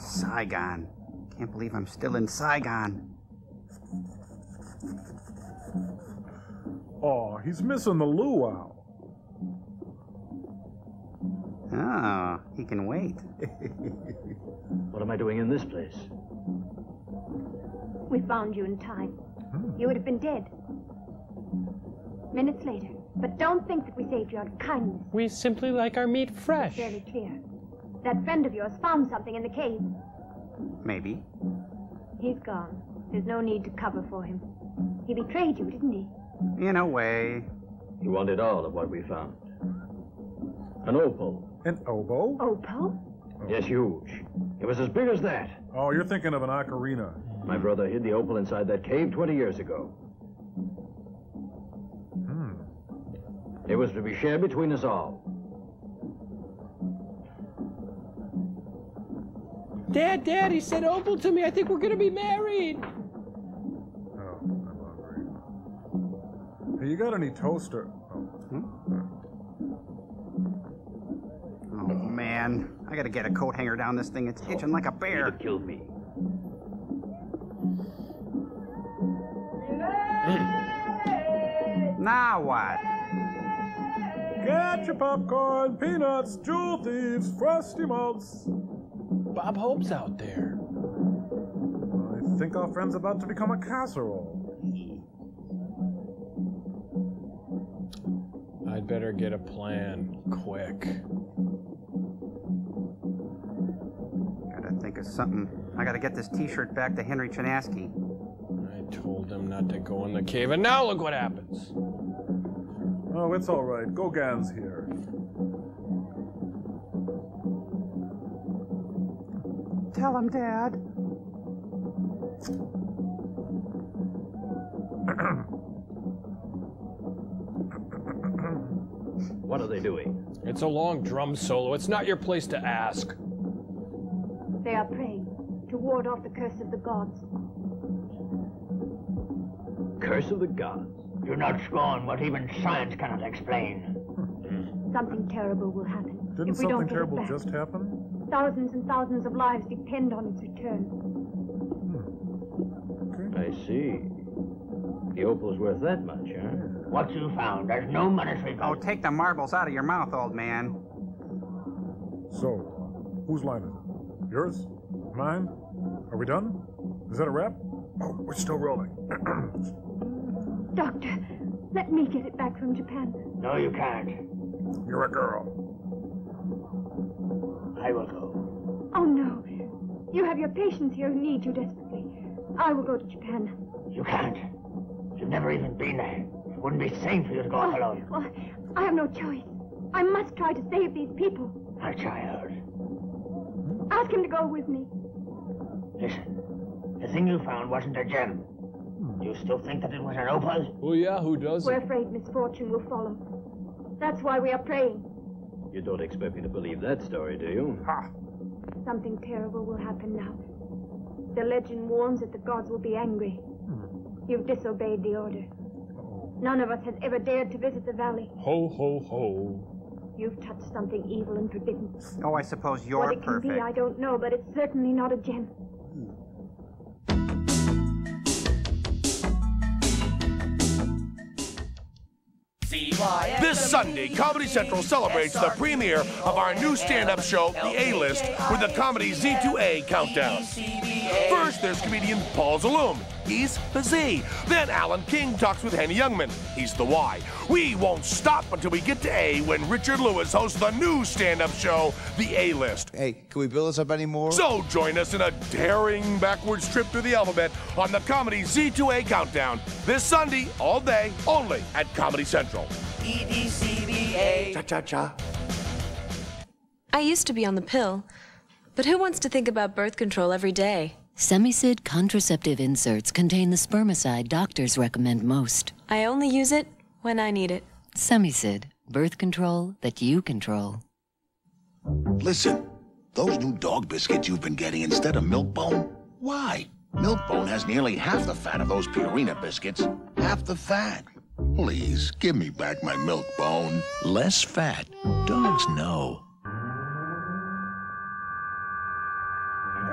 Saigon. Can't believe I'm still in Saigon. Oh, he's missing the luau. Oh, he can wait. <laughs> What am I doing in this place? We found you in time. Hmm. You would have been dead. Minutes later. But don't think that we saved you out of kindness. We simply like our meat fresh. Very clear. That friend of yours found something in the cave. Maybe. He's gone. There's no need to cover for him. He betrayed you, didn't he? In a way. He wanted all of what we found. An opal. An oboe? Opal? Yes, huge. It was as big as that. Oh, you're thinking of an ocarina. My brother hid the opal inside that cave 20 years ago. Hmm. It was to be shared between us all. Dad, Dad, he said opal to me. I think we're gonna be married. Hey, you got any toaster? Oh. Oh, man. I gotta get a coat hanger down this thing. It's itching like a bear. It killed me. <laughs> Now what? Get your popcorn, peanuts, jewel thieves, frosty malts. Bob Hope's out there. I think our friend's about to become a casserole. Better get a plan quick. Gotta think of something. I gotta get this t-shirt back to Henry Chinaski. I told him not to go in the cave, and now look what happens. Oh, it's all right. Gauguin's here. Tell him, Dad. <clears throat> What are they doing? It's a long drum solo. It's not your place to ask. They are praying to ward off the curse of the gods. Curse of the gods. Do not scorn what even science cannot explain. Hmm. Something terrible will happen Didn't if we don't something get terrible it back. just happen? Thousands and thousands of lives depend on its return. Hmm. I see. The opal's worth that much, huh? What you found, there's no monetary Oh, take the marbles out of your mouth, old man. So, whose line is it? Yours? Mine? Are we done? Is that a wrap? Oh, we're still rolling. <clears throat> Doctor, let me get it back from Japan. No, you can't. You're a girl. I will go. Oh, no. You have your patients here who need you desperately. I will go to Japan. You can't. You've never even been there. It wouldn't be sane for you to go off oh, alone. Well, I have no choice. I must try to save these people. My child. Ask him to go with me. Listen. The thing you found wasn't a gem. Do You still think that it was an opal? Oh, yeah, who doesn't? We're afraid misfortune will follow. That's why we are praying. You don't expect me to believe that story, do you? Ha! Something terrible will happen now. The legend warns that the gods will be angry. Hmm. You've disobeyed the order. None of us has ever dared to visit the valley. Ho, ho, ho. You've touched something evil and forbidden. Oh, I suppose you're what it can be, I don't know, but it's certainly not a gem. This Sunday, Comedy Central celebrates the premiere of our new stand-up show, The A-List, with the comedy Z2A countdown. First, there's comedian Paul Zaloom. He's the Z. Then Alan King talks with Henny Youngman. He's the Y. We won't stop until we get to A when Richard Lewis hosts the new stand-up show, The A-List. Hey, can we build this up anymore? So join us in a daring backwards trip through the alphabet on the Comedy Z2A Countdown this Sunday, all day, only at Comedy Central. EDCBA. Cha cha cha. I used to be on the pill, but who wants to think about birth control every day? Semicid contraceptive inserts contain the spermicide doctors recommend most. I only use it when I need it. Semicid, birth control that you control. Listen, those new dog biscuits you've been getting instead of Milkbone, why? Milkbone has nearly half the fat of those Purina biscuits. Half the fat. Please, give me back my Milkbone. Less fat. Dogs know.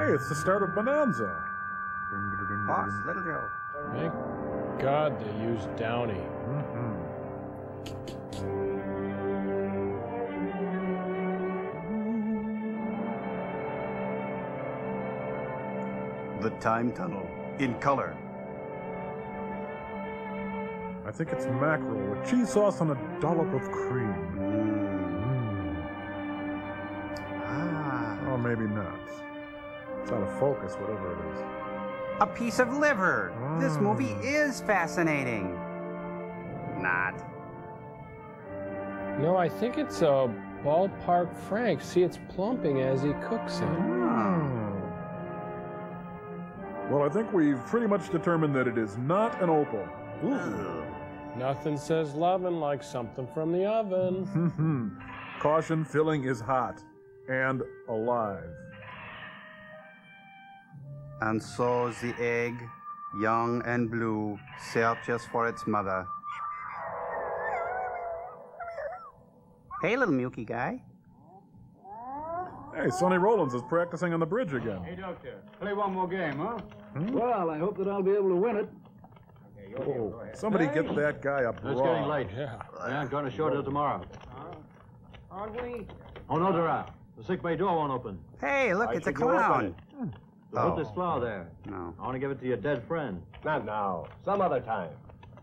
Hey it's the start of Bonanza. Boss, Little Joe. Thank God they used Downey. Mm-hmm. The Time Tunnel in color. I think it's mackerel with cheese sauce and a dollop of cream. Mm. Mm. Ah. Oh, maybe not. It's out of focus, whatever it is. A piece of liver. This movie is fascinating. Not. No, I think it's a ballpark Frank. See, it's plumping as he cooks it. Hmm. Well, I think we've pretty much determined that it is not an opal. Ooh. Nothing says lovin' like something from the oven. Hmm. <laughs> Caution, filling is hot and alive. And so the egg, young and blue, searches for its mother. Hey, little Milky guy. Hey, Sonny Rollins is practicing on the bridge again. Hey, Doctor, play one more game, huh? Hmm? Well, I hope that I'll be able to win it. Oh, somebody get that guy up. bra. It's getting late. Yeah. We aren't going to show it tomorrow. Aren't we? Oh, no, Dora. The sick bay door won't open. Hey, look, I it's a should open clown. It. So Oh. Put this flower there. No. I want to give it to your dead friend. Not now. Some other time.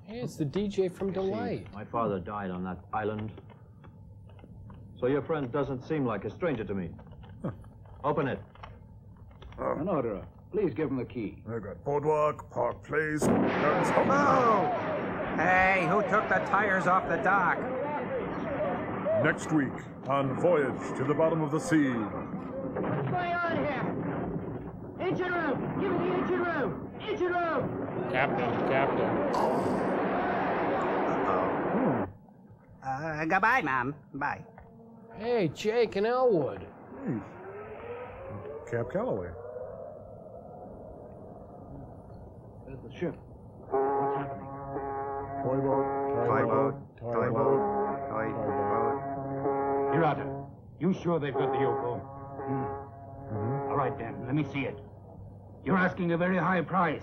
Hey, it's the DJ from Delight. My father died on that island. So your friend doesn't seem like a stranger to me. Open it. An order. Please give him the key. I got Boardwalk, Park Place. Oh! Hey, who took the tires off the dock? Next week on Voyage to the Bottom of the Sea. What's going on here? Engine room! Give me the engine room! Engine room! Captain, Captain. Uh, goodbye, Mom. Bye. Hey, Jake and Elwood. Cab Calloway. There's the ship. What's happening? Toy boat. Toy boat. Toy boat. Toy boat. Here, Otter. You sure they've got the Yoko? All right, then. Let me see it. You're asking a very high price.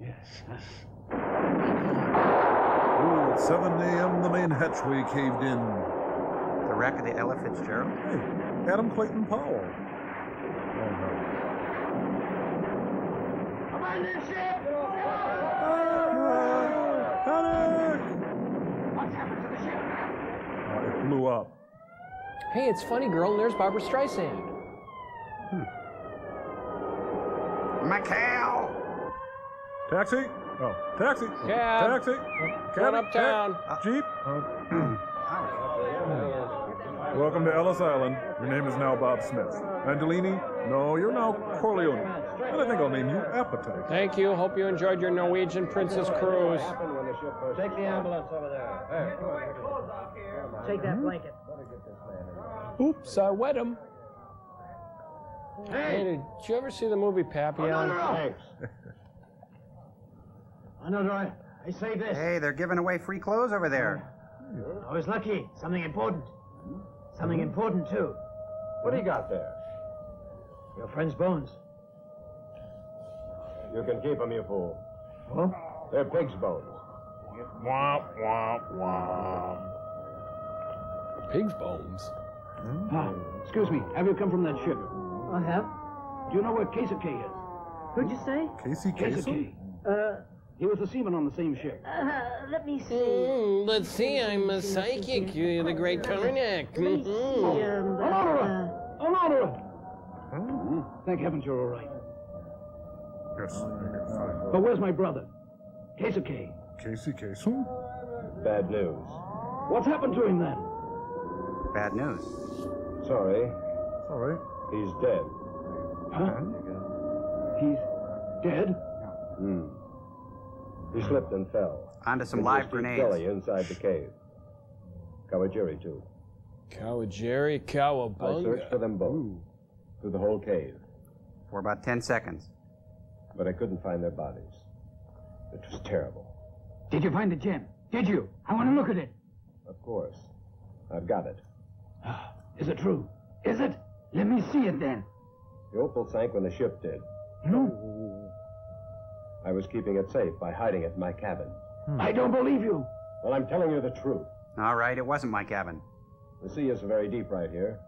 Yes. yes. Ooh, at 7 a.m. the main hatchway caved in. The wreck of the Ella Fitzgerald? Hey, Adam Clayton Powell. Oh, no. Abandon ship! What's happened to the ship? Uh, it blew up. Hey, it's Funny Girl, and there's Barbra Streisand. Macau! Taxi? Oh, taxi. Cab. Taxi. Oh, Going uptown. Tac- Jeep. Oh. Hmm. Welcome to Ellis Island. Your name is now Bob Smith. Angelini? No, you're now Corleone. And I think I'll name you Appetite. Thank you. Hope you enjoyed your Norwegian Princess cruise. Take the ambulance over there. Hmm? Take that blanket. Oops, I wet him. Hey! Hey, did you ever see the movie Papillon? Thanks. <laughs> I know, Dora. I I say this. Hey, they're giving away free clothes over there. I was lucky. Something important. Something important, too. What do you got there? Your friend's bones. You can keep them, you fool. Oh? They're pig's bones. Womp, womp, womp. Pig's bones. Ah, excuse me. Have you come from that ship? I have. Do you know where Keisuke is? Who'd you say? Casey Kasem? Uh, He was a seaman on the same ship. uh, let me see. Mm, let's see, I'm a psychic, you're the great Karnak. Let me see, um, uh, Honora! Thank heavens you're all right. Yes, I can find But where's my brother? Keisuke. Casey Kasem? Bad news. What's happened to him then? Bad news. Sorry. All right. He's dead. Huh? He's dead? Hmm. He slipped and fell. Onto some Into live grenades. gully inside the cave. Kawajiri, too. Kawajiri, I searched for them both. Through the whole cave. For about 10 seconds. But I couldn't find their bodies. It was terrible. Did you find the gem? Did you? I want to look at it. Of course. I've got it. Is it true? Is it? Let me see it then. The opal sank when the ship did. No. I was keeping it safe by hiding it in my cabin. I don't believe you. Well, I'm telling you the truth. All right, it wasn't my cabin. The sea isn't very deep right here.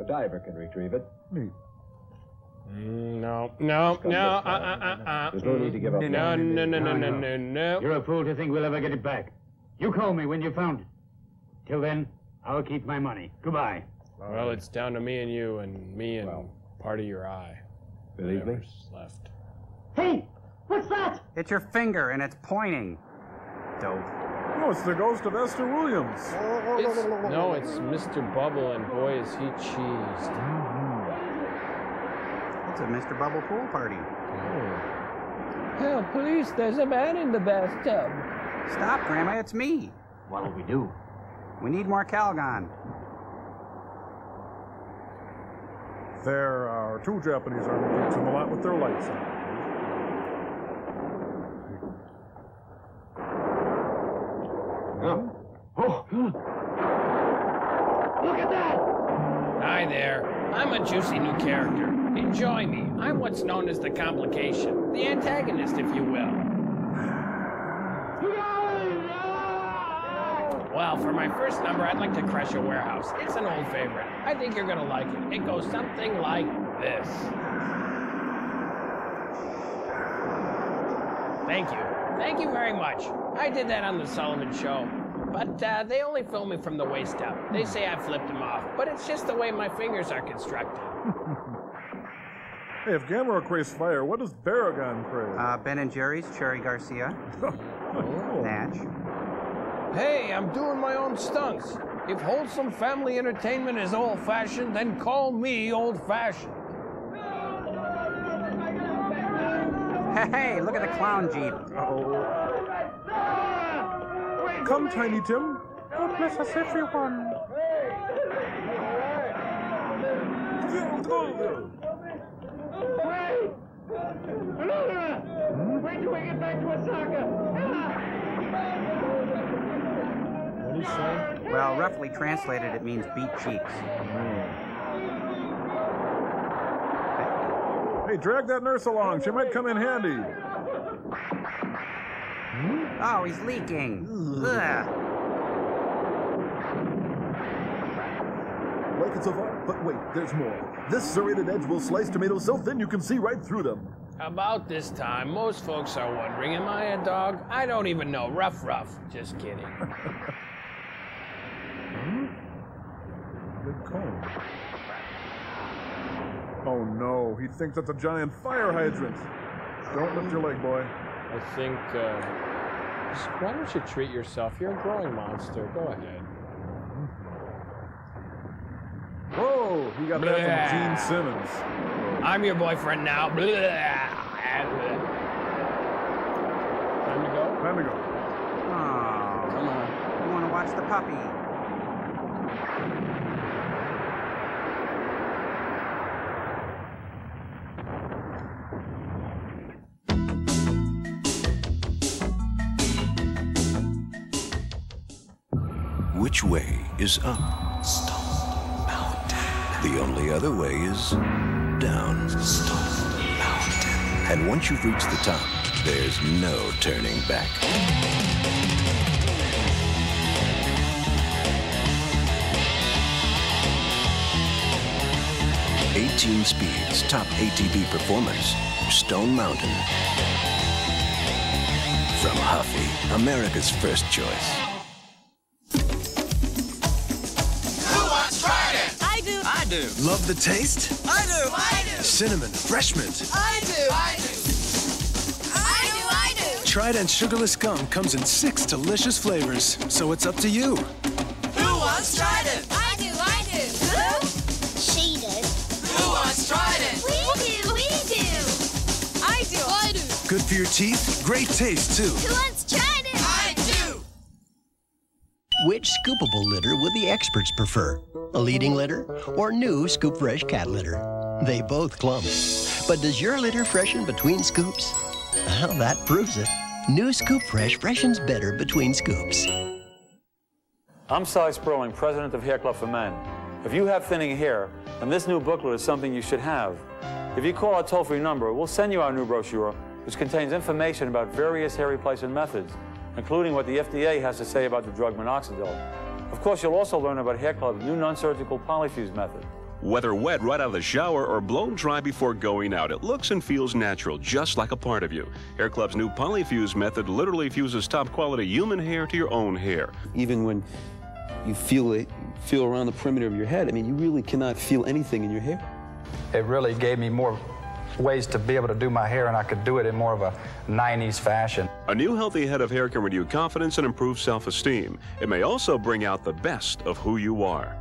A diver can retrieve it. Neat. Mm, No, no, no, uh, this uh, uh, uh. There's no need to give up No, now. no, no, no, no, no, no. You're a fool to think we'll ever get it back. You call me when you found it. Till then, I'll keep my money. Goodbye. Well, it's down to me and you, and me and part of your eye. Believe me? Whatever's left. Hey, what's that? It's your finger, and it's pointing. Dope. No, it's the ghost of Esther Williams. It's, no, it's Mr. Bubble, and boy, is he cheesed. Mm-hmm. It's a Mr. Bubble pool party. Oh. Help, police, there's a man in the bathtub. Stop, Grandma, it's me. What'll we do? We need more Calgon. There are two Japanese army troops in the lot with their lights on. Oh. Oh. Look at that! Hi there. I'm a juicy new character. Enjoy me. I'm what's known as the complication, the antagonist, if you will. Well, for my first number, I'd like to crush a warehouse. It's an old favorite. I think you're gonna like it. It goes something like this. Thank you. Thank you very much. I did that on the Sullivan Show. But uh, they only film me from the waist up. They say I flipped them off, but it's just the way my fingers are constructed. Hey, if Gamera craves fire, what does Barugon crave? Uh, ben and Jerry's, Cherry Garcia. oh. <laughs> Natch. Hey, I'm doing my own stunts. If wholesome family entertainment is old fashioned, then call me old fashioned. Hey, look at the clown jeep. Come, Tiny Tim. God bless us, everyone. Wait! Wait till we get back to Osaka! Ah. What say? Well, roughly translated, it means beat cheeks. Hmm. Hey, drag that nurse along. She might come in handy. Oh, he's leaking. Ugh. Like it's so far, But wait, there's more. This serrated edge will slice tomatoes so thin you can see right through them. About this time, most folks are wondering, am I a dog? I don't even know. Rough, rough. Just kidding. <laughs> Big cone. Oh no, he thinks it's a giant fire hydrant. Don't lift your leg, boy. I think, uh, just- why don't you treat yourself? You're a growing monster. Go ahead. Whoa, he got that from Gene Simmons. I'm your boyfriend now. Blah. Time to go? Time to go. Oh, Come on. You want to watch the puppy. Which way is up? Stone Mountain. The only other way is down. Stone Mountain. And once you've reached the top, there's no turning back. Eighteen speeds, top ATV performance. Stone Mountain. From Huffy, America's first choice. Do. Love the taste? I do. I do. Cinnamon, fresh mint. I do. I do. I do. I do. Trident sugarless gum comes in six delicious flavors, so it's up to you. Who wants Trident? I do, I do. Who? She does. Who wants Trident? We do, we do. I do. I do. Good for your teeth, great taste too. Scoopable litter would the experts prefer? A leading litter or new Scoop Fresh cat litter? They both clump. But does your litter freshen between scoops? Well, that proves it. New Scoop Fresh freshens better between scoops. I'm Sy Sperling, president of Hair Club for Men. If you have thinning hair, then this new booklet is something you should have. If you call our toll-free number, we'll send you our new brochure, which contains information about various hair replacement methods, including what the FDA has to say about the drug minoxidil. Of course, you'll also learn about Hair Club's new non-surgical polyfuse method. Whether wet right out of the shower or blown dry before going out, it looks and feels natural, just like a part of you. Hair Club's new Polyfuse method literally fuses top quality human hair to your own hair. Even when you feel it, feel around the perimeter of your head, I mean, you really cannot feel anything in your hair. It really gave me more ways to be able to do my hair, and I could do it in more of a 90s fashion. A new healthy head of hair can renew confidence and improve self-esteem. It may also bring out the best of who you are.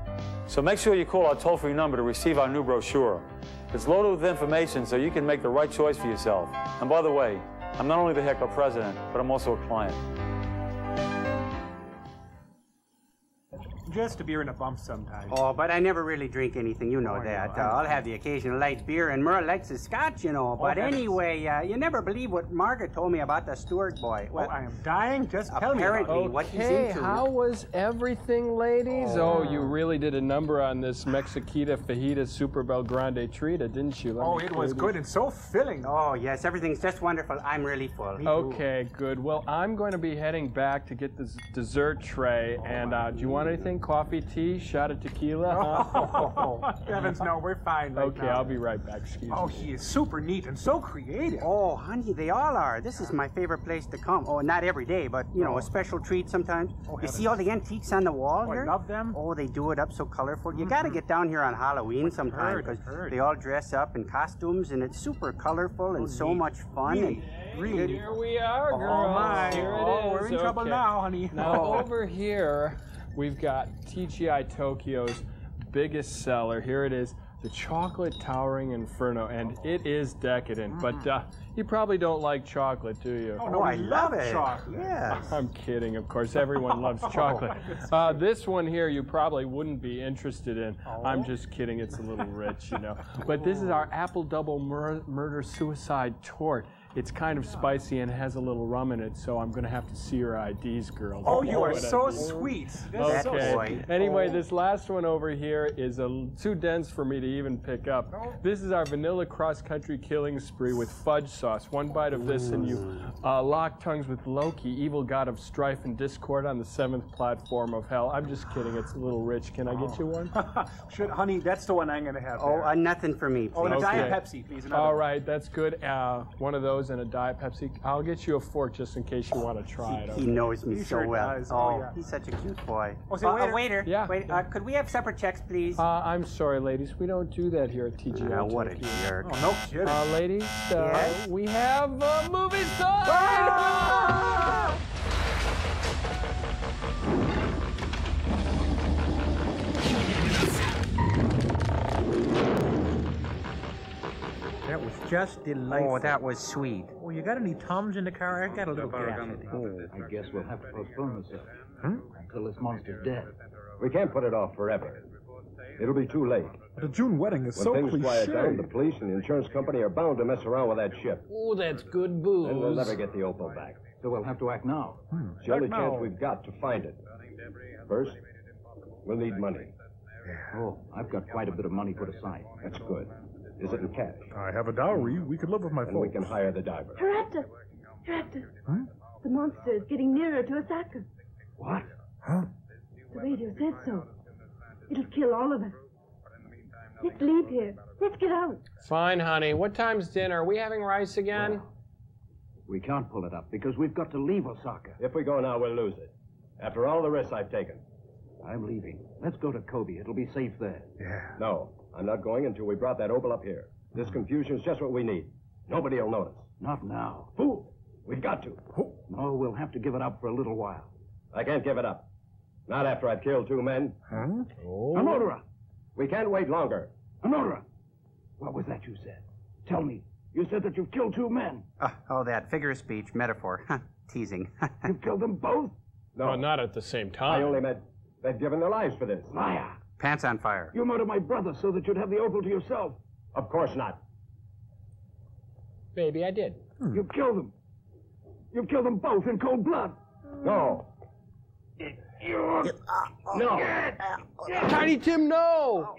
So make sure you call our toll-free number to receive our new brochure. It's loaded with information so you can make the right choice for yourself. And by the way, I'm not only the Hair Club president, but I'm also a client. Just a beer and a bump sometimes. Oh, but I never really drink anything, you know Oh, that. know, Uh, I know. I'll have the occasional light beer, and Merle likes his scotch, you know. But heavens. anyway, uh, you never believe what Margaret told me about the Stewart boy. Well, I am dying. Just tell me. apparently what he's Hey, into. how was everything, ladies? Oh. you really did a number on this Mexiquita Fajita Super Belgrande Trita, didn't you? Let Oh, it was good and so filling. Oh, yes, everything's just wonderful. I'm really full. these- Okay, good. Well, I'm going to be heading back to get this dessert tray. And uh, do you want anything? Coffee, tea, shot of tequila? Oh, <laughs> heavens, no, we're fine right okay, now. I'll be right back. Excuse Oh, me. he is super neat and so creative. Oh, honey, they all are. This is my favorite place to come. Oh, not every day, but, you know, a oh. special treat sometimes. Oh, you see all the antiques on the wall Oh, I love them. Oh, they do it up so colorful. You mm-hmm. got to get down here on Halloween sometime because I've heard. they all dress up in costumes and it's super colorful and Oh, so neat. much fun. Really, and really. Here we are, Oh, my. Here it Oh, is. we're in trouble now, honey. Now <laughs> Oh. over here, we've got TGI Tokyo's biggest seller. Here it is, the Chocolate Towering Inferno, and it is decadent. But uh, you probably don't like chocolate, do you? Oh, no, I love it. chocolate. Yes. I'm kidding, of course. Everyone loves <laughs> chocolate. Uh, this one here, you probably wouldn't be interested in. I'm just kidding. It's a little rich, you know. But this is our <laughs> apple double mur- murder suicide tort. It's kind of spicy and has a little rum in it, so I'm going to have to see your IDs, girls. Oh, you are so do. sweet. That's so Okay. sweet. Anyway, Oh. this last one over here is a l- too dense for me to even pick up. This is our vanilla cross-country killing spree with fudge sauce. One bite of this and you uh, lock tongues with Loki, evil god of strife and discord on the seventh platform of hell. I'm just kidding. It's a little rich. Can I get you one? <laughs> Should, honey, that's the one I'm going to have. Oh, uh, nothing for me, please. Oh, and a Diet Pepsi, please. Another All one. right, that's good. Uh, one of those and a Diet Pepsi. I'll get you a fork just in case you want to try it. He okay? knows me He so sure well. does. Oh, Oh, yeah. he's such a cute boy. Oh, so Uh, uh, waiter. waiter. Yeah. Wait, uh, could we have separate checks, please? Uh, I'm sorry, ladies. We don't do that here at TGI. What a jerk. Oh, no kidding. Uh, ladies, uh, Yes? we have uh, movie stars. Was just delightful. Oh, that was sweet. Oh, you got any Tums in the car? I got a little gas. in it. Oh, I guess we'll have to postpone this Hmm? until this monster's dead. We can't put it off forever. It'll be too late. The June wedding is When so things quiet down, the police and the insurance company are bound to mess around with that ship. Oh, that's good booze. And we'll never get the opal back. So we'll have to act now. It's the only Act chance we've got to find it. First, we'll need money. Oh, I've got quite a bit of money put aside. That's good. Is it in cash? I have a dowry. Mm. We could live with my And we can hire the diver. Raptor! Raptor! The monster is getting nearer to Osaka. What? Huh? The radio said so. It'll kill all of us. Let's leave here. Let's get out. Fine, honey. What time's dinner? Are we having rice again? We can't pull it up because we've got to leave Osaka. If we go now, we'll lose it. After all the risks I've taken. I'm leaving. Let's go to Kobe. It'll be safe there. Yeah. No, I'm not going until we brought that opal up here. This confusion's just what we need. Nobody will notice. Not now. Fool! We've got to. Who? No, we'll have to give it up for a little while. I can't give it up. Not after I've killed two men. Huh? Oh. Onodera! We can't wait longer. Onodera! What was that you said? Tell me. You said that you've killed two men. Uh, oh, that figure of speech, metaphor. Teasing. <laughs> You've killed them both? No, Well, not at the same time. I time. only meant they've given their lives for this. Liar! Pants on fire. You murdered my brother so that you'd have the opal to yourself. Of course not. Maybe I did. You killed them. You've killed them both in cold blood. No. You. No. Tiny Tim, no!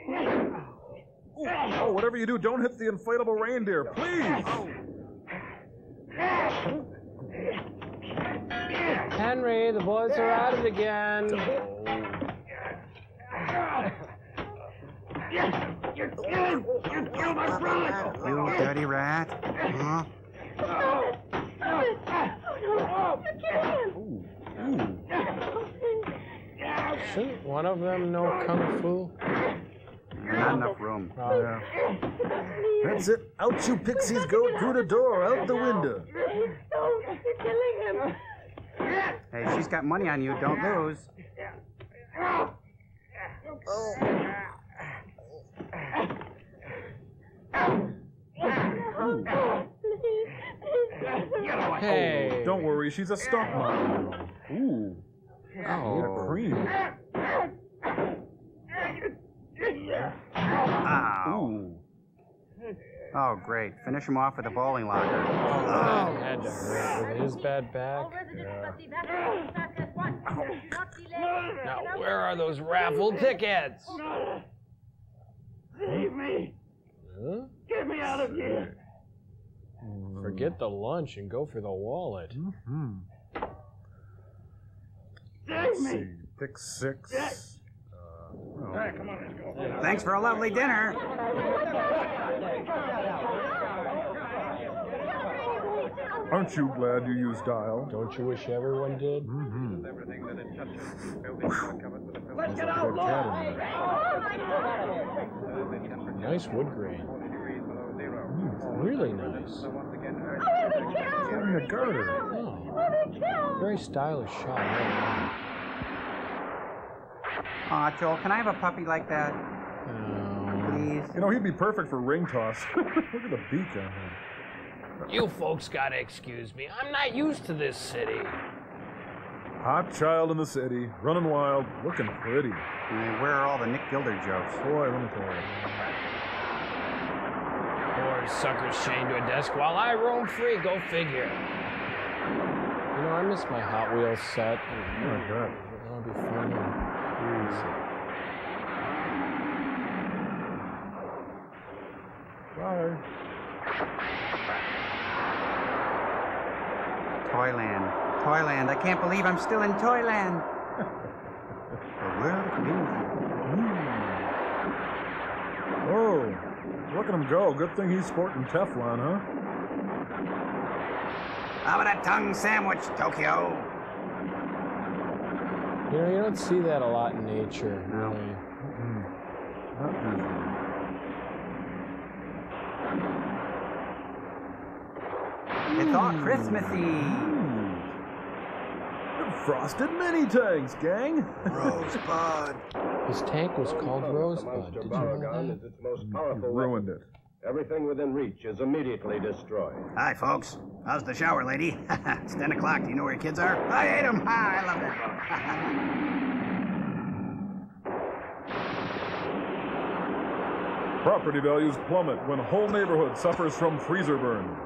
Oh, whatever you do, don't hit the inflatable reindeer, please. Henry, the boys are at it again. You killed, you killed my brother. You dirty rat. Huh? Shouldn't one of them know kung fu? Not enough room. Oh, yeah. That's it. Out you pixies go through the door, out the window. No, you're killing him. Hey, she's got money on you. Don't lose. Oh. Hey. Don't worry, she's a stunt model. Ooh. Oh. cream. Ow. Oh, great. Finish him off with a bowling locker. Oh, had to hurt with his bad back. Now, where are those raffle tickets? Leave me. Huh? Get me out of here. Forget the lunch and go for the wallet. Hmm. Save Let's me. see. Pick six. Uh, All right, come on, let's go. Thanks for a lovely dinner. Aren't you glad you used dial? Don't you wish everyone did? Mm-hmm. Let's get out, dead cat in there. Nice wood grain. Hmm, really nice. Getting a garter. Oh, very stylish shot. Right Aw, Joel, can I have a puppy like that? Um, Please. You know, he'd be perfect for ring toss. <laughs> Look at the beak on him. You folks gotta excuse me. I'm not used to this city. Hot child in the city, running wild, looking pretty. Hey, where are all the Nick Gilder jokes? Boy, let me tell you. Poor suckers chained to a desk while I roam free. Go figure. You know, I miss my Hot Wheels set. I bet. That'll be fun. Bye. Toyland. Toyland. I can't believe I'm still in Toyland. <laughs> the world of music. Oh, look at him go. Good thing he's sporting Teflon, huh? How about a tongue sandwich, Tokyo? You know, you don't see that a lot in nature. Really. Not usually. It's all hmm. Christmassy. Frosted mini tanks, gang. Rosebud. His tank was called Rosebud. Did you know Barugon that? is its most powerful Ruined weapon. it. Everything within reach is immediately destroyed. Hi, folks. How's the shower, lady? <laughs> it's 10 o'clock. Do you know where your kids are? I ate them. <laughs> I love them. <laughs> Property values plummet when whole neighborhood suffers from freezer burn.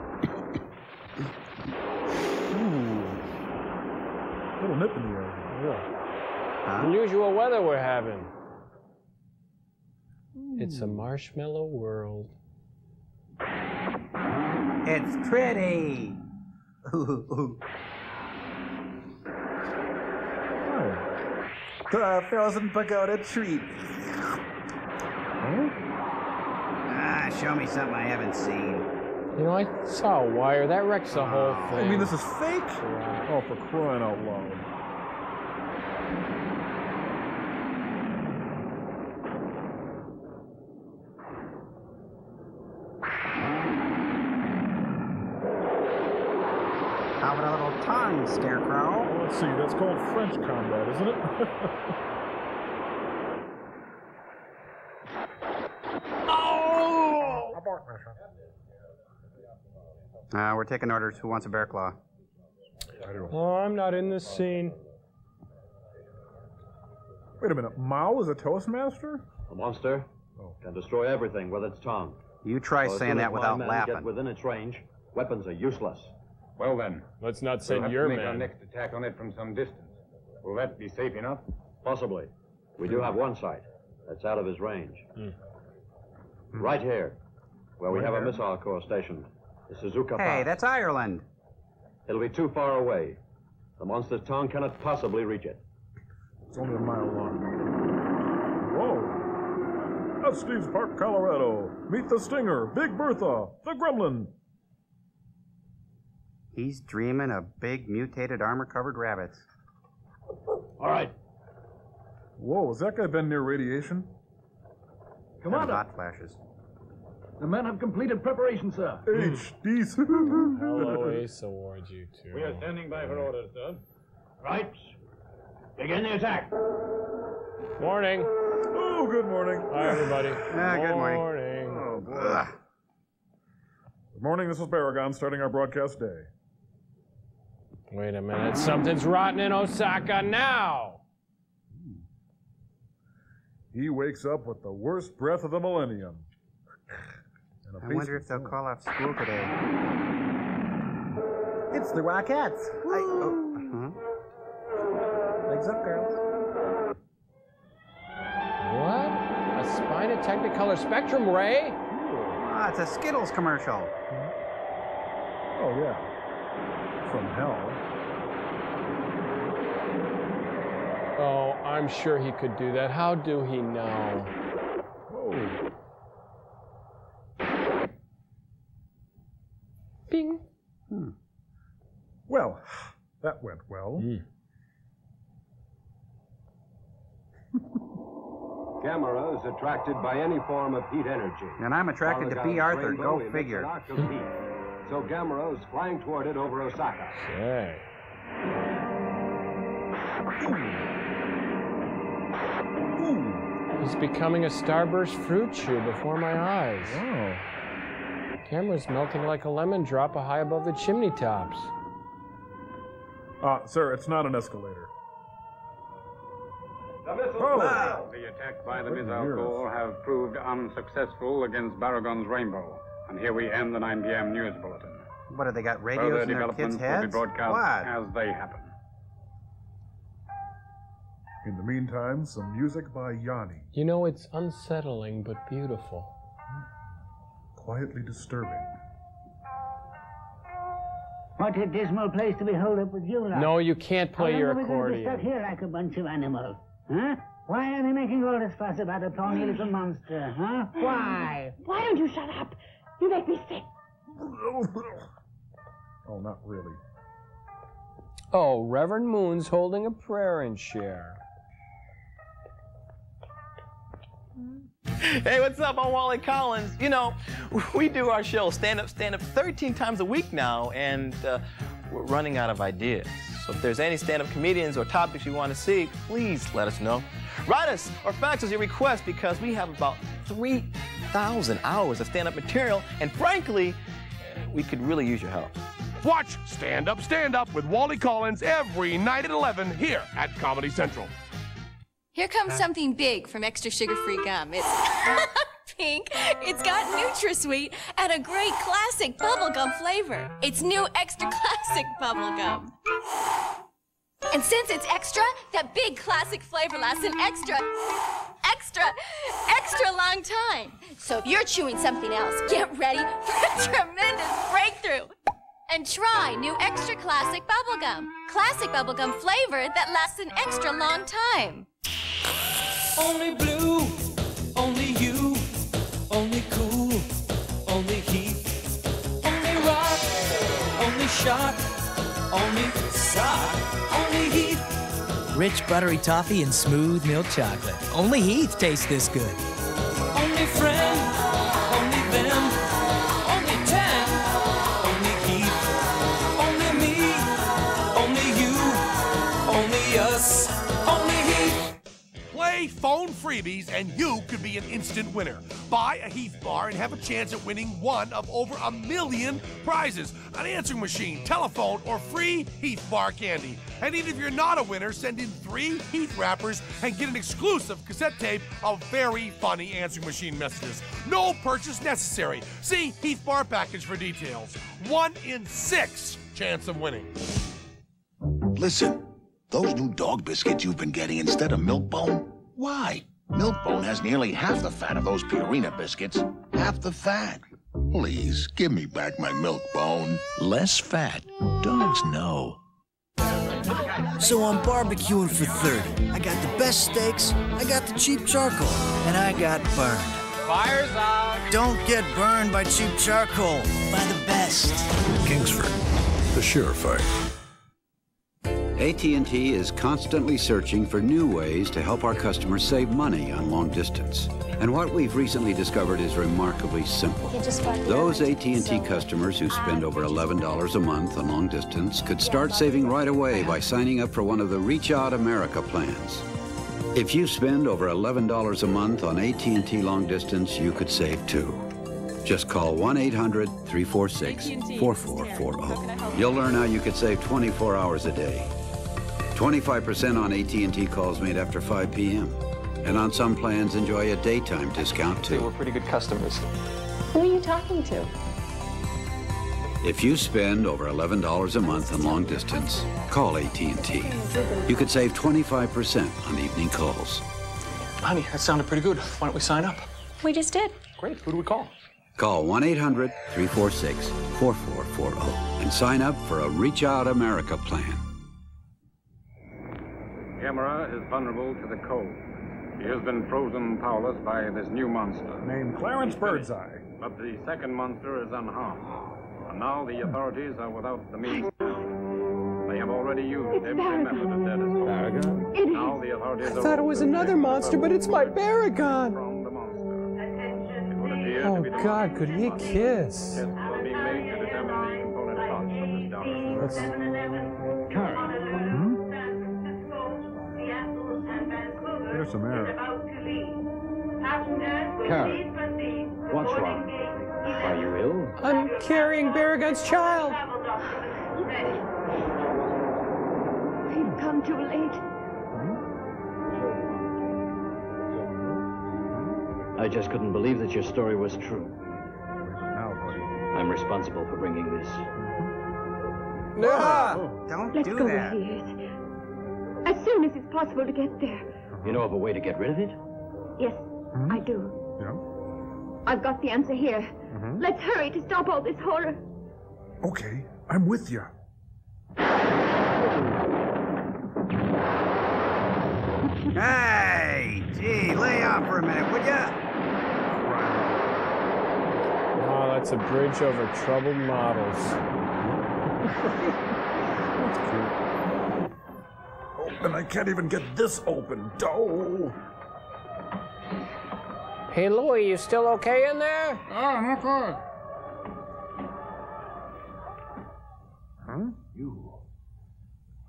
Little nip in the air. Unusual weather we're having. It's a marshmallow world. It's pretty. <laughs> The frozen pagoda treat. Ah, show me something I haven't seen. You know, I saw a wire. That wrecks the whole ah. thing. I mean, this is fake? Oh, for crying out loud. How about a little tongue, Scarecrow? Let's see, that's called French combat, isn't it? <laughs> Uh, we're taking orders. Who wants a bear claw? Oh, I'm not in this scene. Wait a minute, Mao is a Toastmaster? A monster can destroy everything with its tongue. You try So saying soon as that my without men laughing. Get within its range, weapons are useless. Well then, Let's not we'll send have your to make our men. next attack on it from some distance. Will that be safe enough? Possibly. We do have one sight. That's out of his range. Right here, where we Right have a missile corps stationed. The Suzuka Hey, Pass. that's Ireland. It'll be too far away. The monster's tongue cannot possibly reach it. It's only a mile long. Whoa! That's Steve's Park, Colorado. Meet the Stinger, Big Bertha, the Gremlin. He's dreaming of big, mutated, armor-covered rabbits. All right. Whoa, has that guy been near radiation? Come on hot flashes. The men have completed preparation, sir. HD. Hello, Ace Awards, you two. We are standing by for orders, sir. Right. Begin the attack. Morning. Oh, good morning. Hi, everybody. Ah, good morning. Morning. Oh, boy. Good morning, this is Barugon starting our broadcast day. Wait a minute. Something's rotten in Osaka now. He wakes up with the worst breath of the millennium. And a I piece wonder if they'll call off school today. It's the Rockettes. I, oh, huh? Legs up, girls. What? A Spina Technicolor Spectrum Ray? Ah, it's a Skittles commercial. Oh, yeah. From hell. Oh, I'm sure he could do that. How do he know? Oh. Well, <sighs> that went well. Hmm. <laughs> Gamera is attracted by any form of heat energy. And I'm attracted to Bea Arthur. Go figure. an arc of heat. So Gamera is flying toward it over Osaka. Say. He's becoming a starburst fruit chew before my eyes. Oh. Gamera's melting like a lemon drop high above the chimney tops. Uh, sir, it's not an escalator. The Oh. The attack by the Good missile corps have proved unsuccessful against Barugon's Rainbow. And here we end the 9 p.m. news bulletin. What, have they got radios Further in their kids' developments will be broadcast What? as they happen. In the meantime, some music by Yanni. You know, it's unsettling but beautiful. Quietly disturbing. What a dismal place to be holed up with you lot. No, you can't play How your long are we going stuck here like a bunch of animals? Huh? Why are they making all this fuss about a tawny little monster, huh? Why? Why don't you shut up? You make me sick. Oh, not really. Oh, Reverend Moon's holding a prayer and share. <laughs> Hey, what's up? I'm Wally Collins. You know, we do our show Stand Up, Stand Up 13 times a week now, and uh, we're running out of ideas. So if there's any stand up comedians or topics you want to see, please let us know. Write us or fax us your request because we have about 3,000 hours of stand up material, and frankly, we could really use your help. Watch Stand Up, Stand Up with Wally Collins every night at 11 here at Comedy Central. Here comes something big from Extra Sugar Free Gum. It's <laughs> pink, it's got NutraSweet, and a great classic bubblegum flavor. It's new Extra Classic Bubblegum. And since it's extra, that big classic flavor lasts an extra, extra, extra long time. So if you're chewing something else, get ready for a tremendous breakthrough. And try new Extra Classic Bubblegum. Classic bubblegum flavor that lasts an extra long time. Only blue, only you, only cool, only heat, only rock, only shock, only sock, only heat. Rich buttery toffee and smooth milk chocolate. Only Heath tastes this good. Only friend, freebies and you could be an instant winner. Buy a Heath bar and have a chance at winning one of over a million prizes an answering machine, telephone, or free Heath bar candy. And even if you're not a winner, send in three Heath wrappers and get an exclusive cassette tape of very funny answering machine messages. No purchase necessary. See Heath bar package for details. One in six chance of winning. Listen, those new dog biscuits you've been getting instead of Milk Bone, why? Milkbone has nearly half the fat of those Purina biscuits. Half the fat. Please, give me back my Milkbone. Less fat. Dogs know. So I'm barbecuing for 30. I got the best steaks, I got the cheap charcoal, and I got burned. Fire's out. Don't get burned by cheap charcoal. By the best. Kingsford, the surefire. AT&T is constantly searching for new ways to help our customers save money on long distance. And what we've recently discovered is remarkably simple. Those AT&T customers who spend over $11 a month on long distance could start saving right away by signing up for one of the Reach Out America plans. If you spend over $11 a month on AT&T long distance, you could save too. Just call 1-800-346-4440. You'll learn how you could save 24 hours a day. 25% on AT&T calls made after 5 p.m. And on some plans, enjoy a daytime discount too. We're pretty good customers. Who are you talking to? If you spend over $11 a month on long distance, call AT&T. You could save 25% on evening calls. Honey, that sounded pretty good. Why don't we sign up? We just did. Great. Who do we call? Call 1-800-346-4440 and sign up for a Reach Out America plan. Gamera is vulnerable to the cold. He has been frozen powerless by this new monster. Named Clarence Birdseye. But the second monster is unharmed. And now the authorities are without the means. They have already used every method of death escape. Now the authorities I are thought it was another monster, but it's my Barugon. Oh, God, could he kiss? Tests are being made to determine the component parts of this dark Here's some air. Karen, what's wrong? Are you ill? I'm carrying Barugon's child. We've come too late. I just couldn't believe that your story was true. I'm responsible for bringing this. No! Don't Let's do go that. where he is. As soon as it's possible to get there. You know of a way to get rid of it? Yes, I do. Yeah? I've got the answer here. Mhm. Let's hurry to stop all this horror. Okay, I'm with you. Hey, gee, lay off for a minute, would ya? Oh, that's a bridge over troubled models. <laughs> And I can't even get this open. Oh. Hey, Louie, you still okay in there? Oh, not good. Huh? You.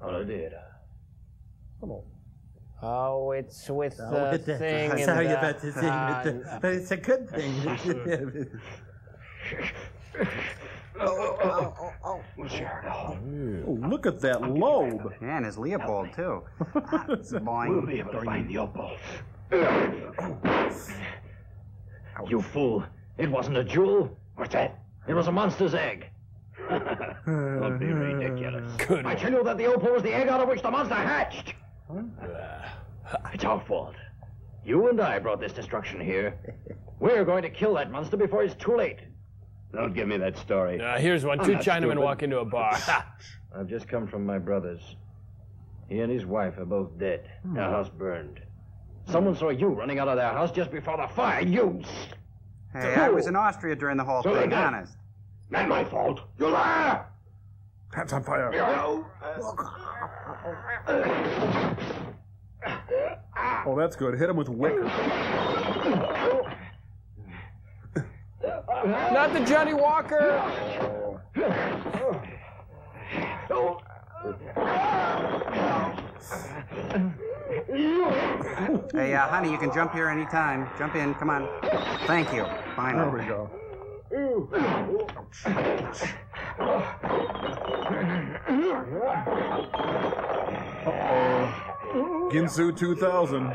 Hello, dear. Oh, it's with Oh, the it's a- thing. in Sorry the- about the thing, but, the- uh, but it's a good thing. <laughs> <laughs> Oh, oh oh Sherrod look at that lobe. Yeah, and his Leopold, <laughs> too. <laughs> Ah, boing. We'll be able to find the opals. You fool. It wasn't a jewel. What's that? It was a monster's egg. <laughs> Don't be ridiculous. Good I tell you that the opal was the egg out of which the monster hatched. It's our fault. You and I brought this destruction here. We're going to kill that monster before it's too late. Don't give me that story. Uh, here's one. I'm Two not Chinamen stupid. walk into a bar. <laughs> I've just come from my brother's. He and his wife are both dead. Their house burned. Someone saw you running out of their house just before the fire. You. Hey, I was in Austria during the whole So thing, they got- honest. Not my fault. You liar! Pants on fire. Oh, that's good. Hit him with wicker. <laughs> Not the Johnnie Walker. Hey, uh, honey, you can jump here anytime. Jump in, come on. Thank you. Finally. There we go. Uh-oh. Ginsu 2000.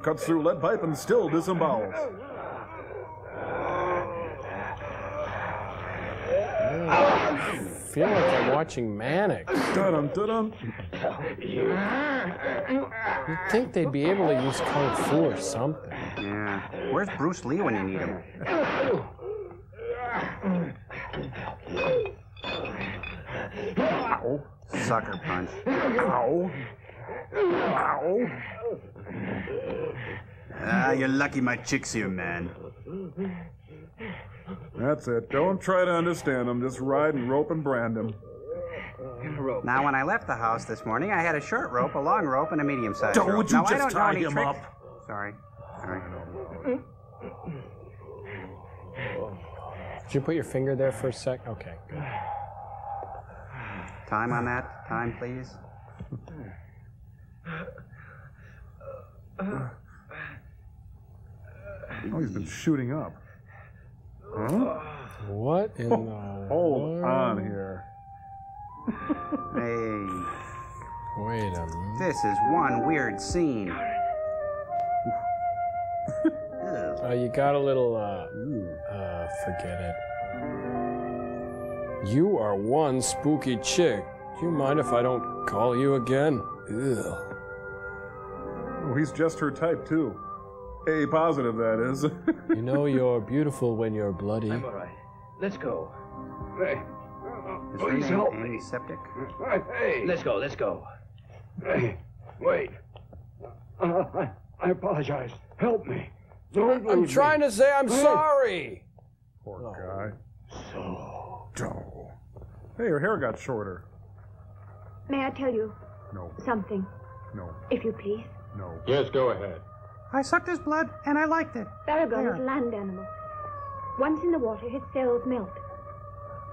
Cuts through lead pipe and still disembowels. Feel like I'm watching Mannix. Dun dun You'd think they'd be able to use kung fu or something. Yeah. Where's Bruce Lee when you need him? Sucker punch. Ow. Ow. Ah, you're lucky my chick's here, man. That's it. Don't try to understand him. Just ride and rope and brand him. Now, when I left the house this morning, I had a short rope, a long rope, and a medium-sized Don't rope. you now, I just don't know tie any him tricks. up? Sorry. Sorry. Did you put your finger there for a sec? Okay, good. Time on that. Time, please. Oh, he's been shooting up. Huh? What in the Hold on here. Hey. Wait a minute. This is one weird scene. Uh, you got a little, uh, uh, forget it. You are one spooky chick. Do you mind if I don't call you again? Ugh. Oh, he's just her type, too. A positive, that is. You know <laughs> you're beautiful when you're bloody. I'm all right. Let's go. Hey, Is please help me. Antiseptic? Hey, let's go. Let's go. Hey, wait. Uh, I, I apologize. Help me. Don't I'm leave me. trying to say I'm Hey. sorry. Poor guy. So. Hey, her hair got shorter. May I tell you No, something, no, if you please? no. Yes, go ahead. I sucked his blood, and I liked it. Barugon There. is a land animal. Once in the water, his cells melt.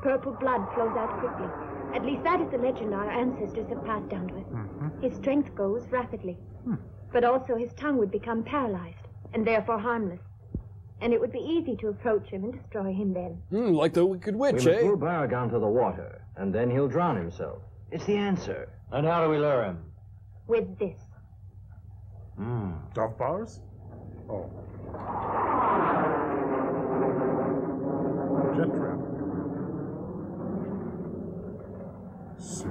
Purple blood flows out quickly. At least that is the legend our ancestors have passed down to us. His strength goes rapidly. But also his tongue would become paralyzed, and therefore harmless. And it would be easy to approach him and destroy him then. Hmm, like the Wicked We Witch, must eh? throw Barugon to the water, and then he'll drown himself. It's the answer. And how do we lure him? With this. Hmm. Duff bars? Oh. Jet trap. Say.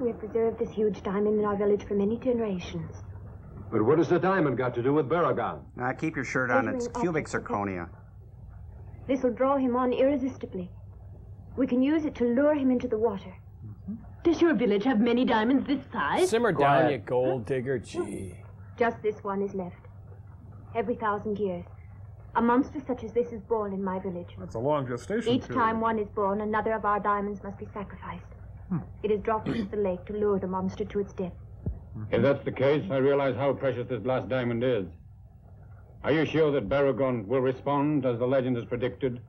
We have preserved this huge diamond in our village for many generations. But what has the diamond got to do with Barugon? Now, keep your shirt on. It's cubic zirconia. This will draw him on irresistibly. We can use it to lure him into the water. Does your village have many diamonds this size? Simmer down, you gold digger. Gee. Just this one is left. Every thousand years. A monster such as this is born in my village. That's a long gestation Each period. time one is born, another of our diamonds must be sacrificed. Hmm. It is dropped into the lake to lure the monster to its death. Hmm. If that's the case, I realize how precious this last diamond is. Are you sure that Barugon will respond as the legend has predicted?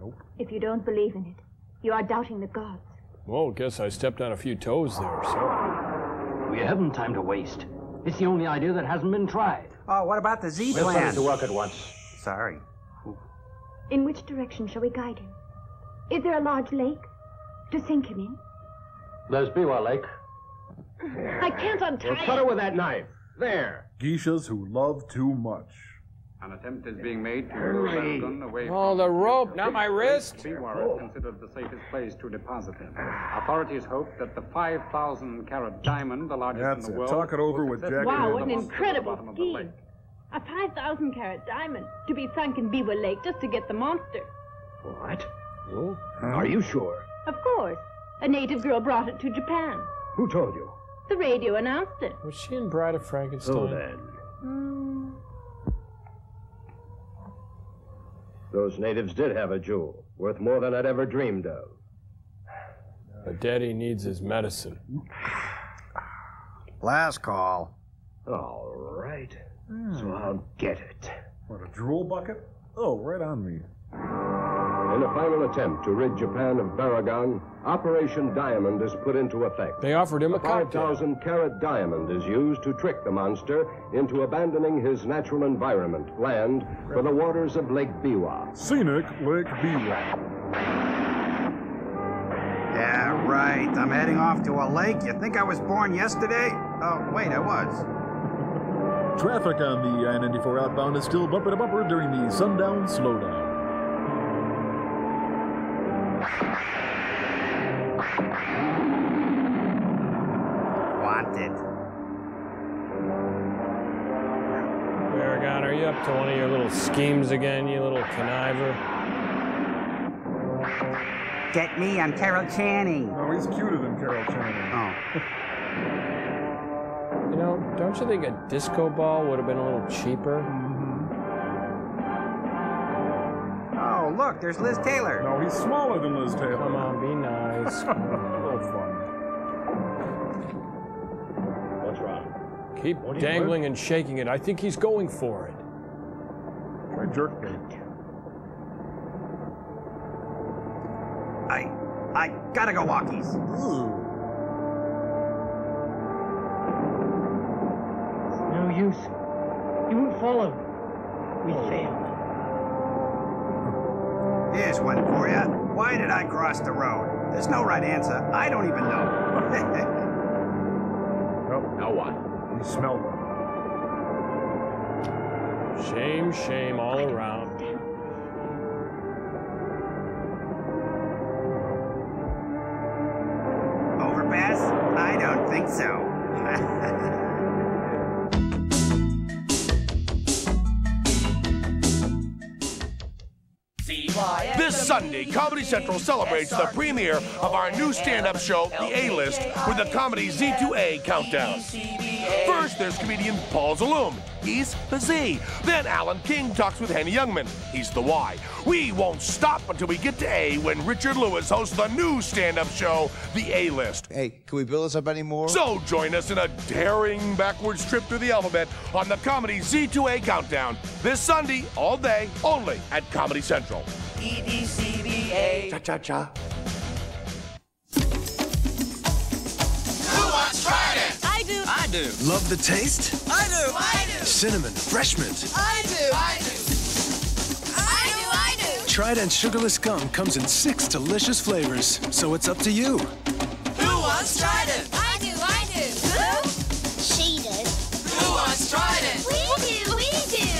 Nope. If you don't believe in it, you are doubting the gods. Well, guess I stepped on a few toes there, so. We haven't time to waste. It's the only idea that hasn't been tried. Oh, what about the Z We'll set plan? to work at once. Sorry. In which direction shall we guide him? Is there a large lake to sink him in? There's Biwa Lake. I can't untie Well, cut her with that knife. There. Geishas who love too much. An attempt is being made to lure Barugon away Oh, the rope, not my wrist. Biwa is considered the safest place to deposit it. Authorities hope that the 5,000 carat diamond, the largest That's in the it. world, Talk it over with successfully Jack Wow, lure what the an monster to the incredible bottom scheme. A 5,000 carat diamond to be sunk in Beaver Lake just to get the monster. What? Are you sure? Of course. A native girl brought it to Japan. Who told you? The radio announced it. Was she in Bride of Frankenstein? So then. Hmm. Those natives did have a jewel, worth more than I'd ever dreamed of. But Daddy needs his medicine. Last call. All right. So I'll get it. What, a drool bucket? Oh, right on me. In a final attempt to rid Japan of Barugon, Operation Diamond is put into effect. They offered him a The cocktail. 5,000 carat diamond is used to trick the monster into abandoning his natural environment, land, for the waters of Lake Biwa. Scenic Lake Biwa. Yeah, right. I'm heading off to a lake. You think I was born yesterday? Oh, wait, I was. Traffic on the I 94 outbound is still bumper to bumper during the sundown slowdown. Wanted. Barugon, are you up to one of your little schemes again, you little conniver? Get me, I'm Carol Channing. No, he's cuter than Carol Channing. Oh. <laughs> you know, don't you think a disco ball would have been a little cheaper? Mm-hmm. Oh, look, there's Liz Taylor. No, he's smaller than Liz Taylor. Come on, be nice. <laughs> a little fun. What's wrong? Keep What do you dangling and shaking it. I think he's going for it. Try jerk bait. I, I gotta go walkies. No use. You won't follow. We oh. failed. Here's one for you. Why did I cross the road? There's no right answer. I don't even know. <laughs> Nope. Now what? He smelled them. Shame, shame all around. Overpass? I don't think so. Sunday, Comedy Central celebrates the premiere of our new stand-up show, The A-List, with the comedy Z2A Countdown. First, there's comedian Paul Zaloom. He's the Z. Then Alan King talks with Henny Youngman. He's the Y. We won't stop until we get to A when Richard Lewis hosts the new stand-up show, The A-List. Hey, can we build us up any more? So join us in a daring backwards trip through the alphabet on the comedy Z2A Countdown this Sunday, all day, only at Comedy Central. E D C B A. Cha cha cha. Do. Love the taste? I do. I do. Cinnamon, fresh mint. I do. I do. I do. I do. Trident sugarless gum comes in six delicious flavors, so it's up to you. Who wants Trident? I do. I do. Who? She does. Who wants Trident? We do. We do.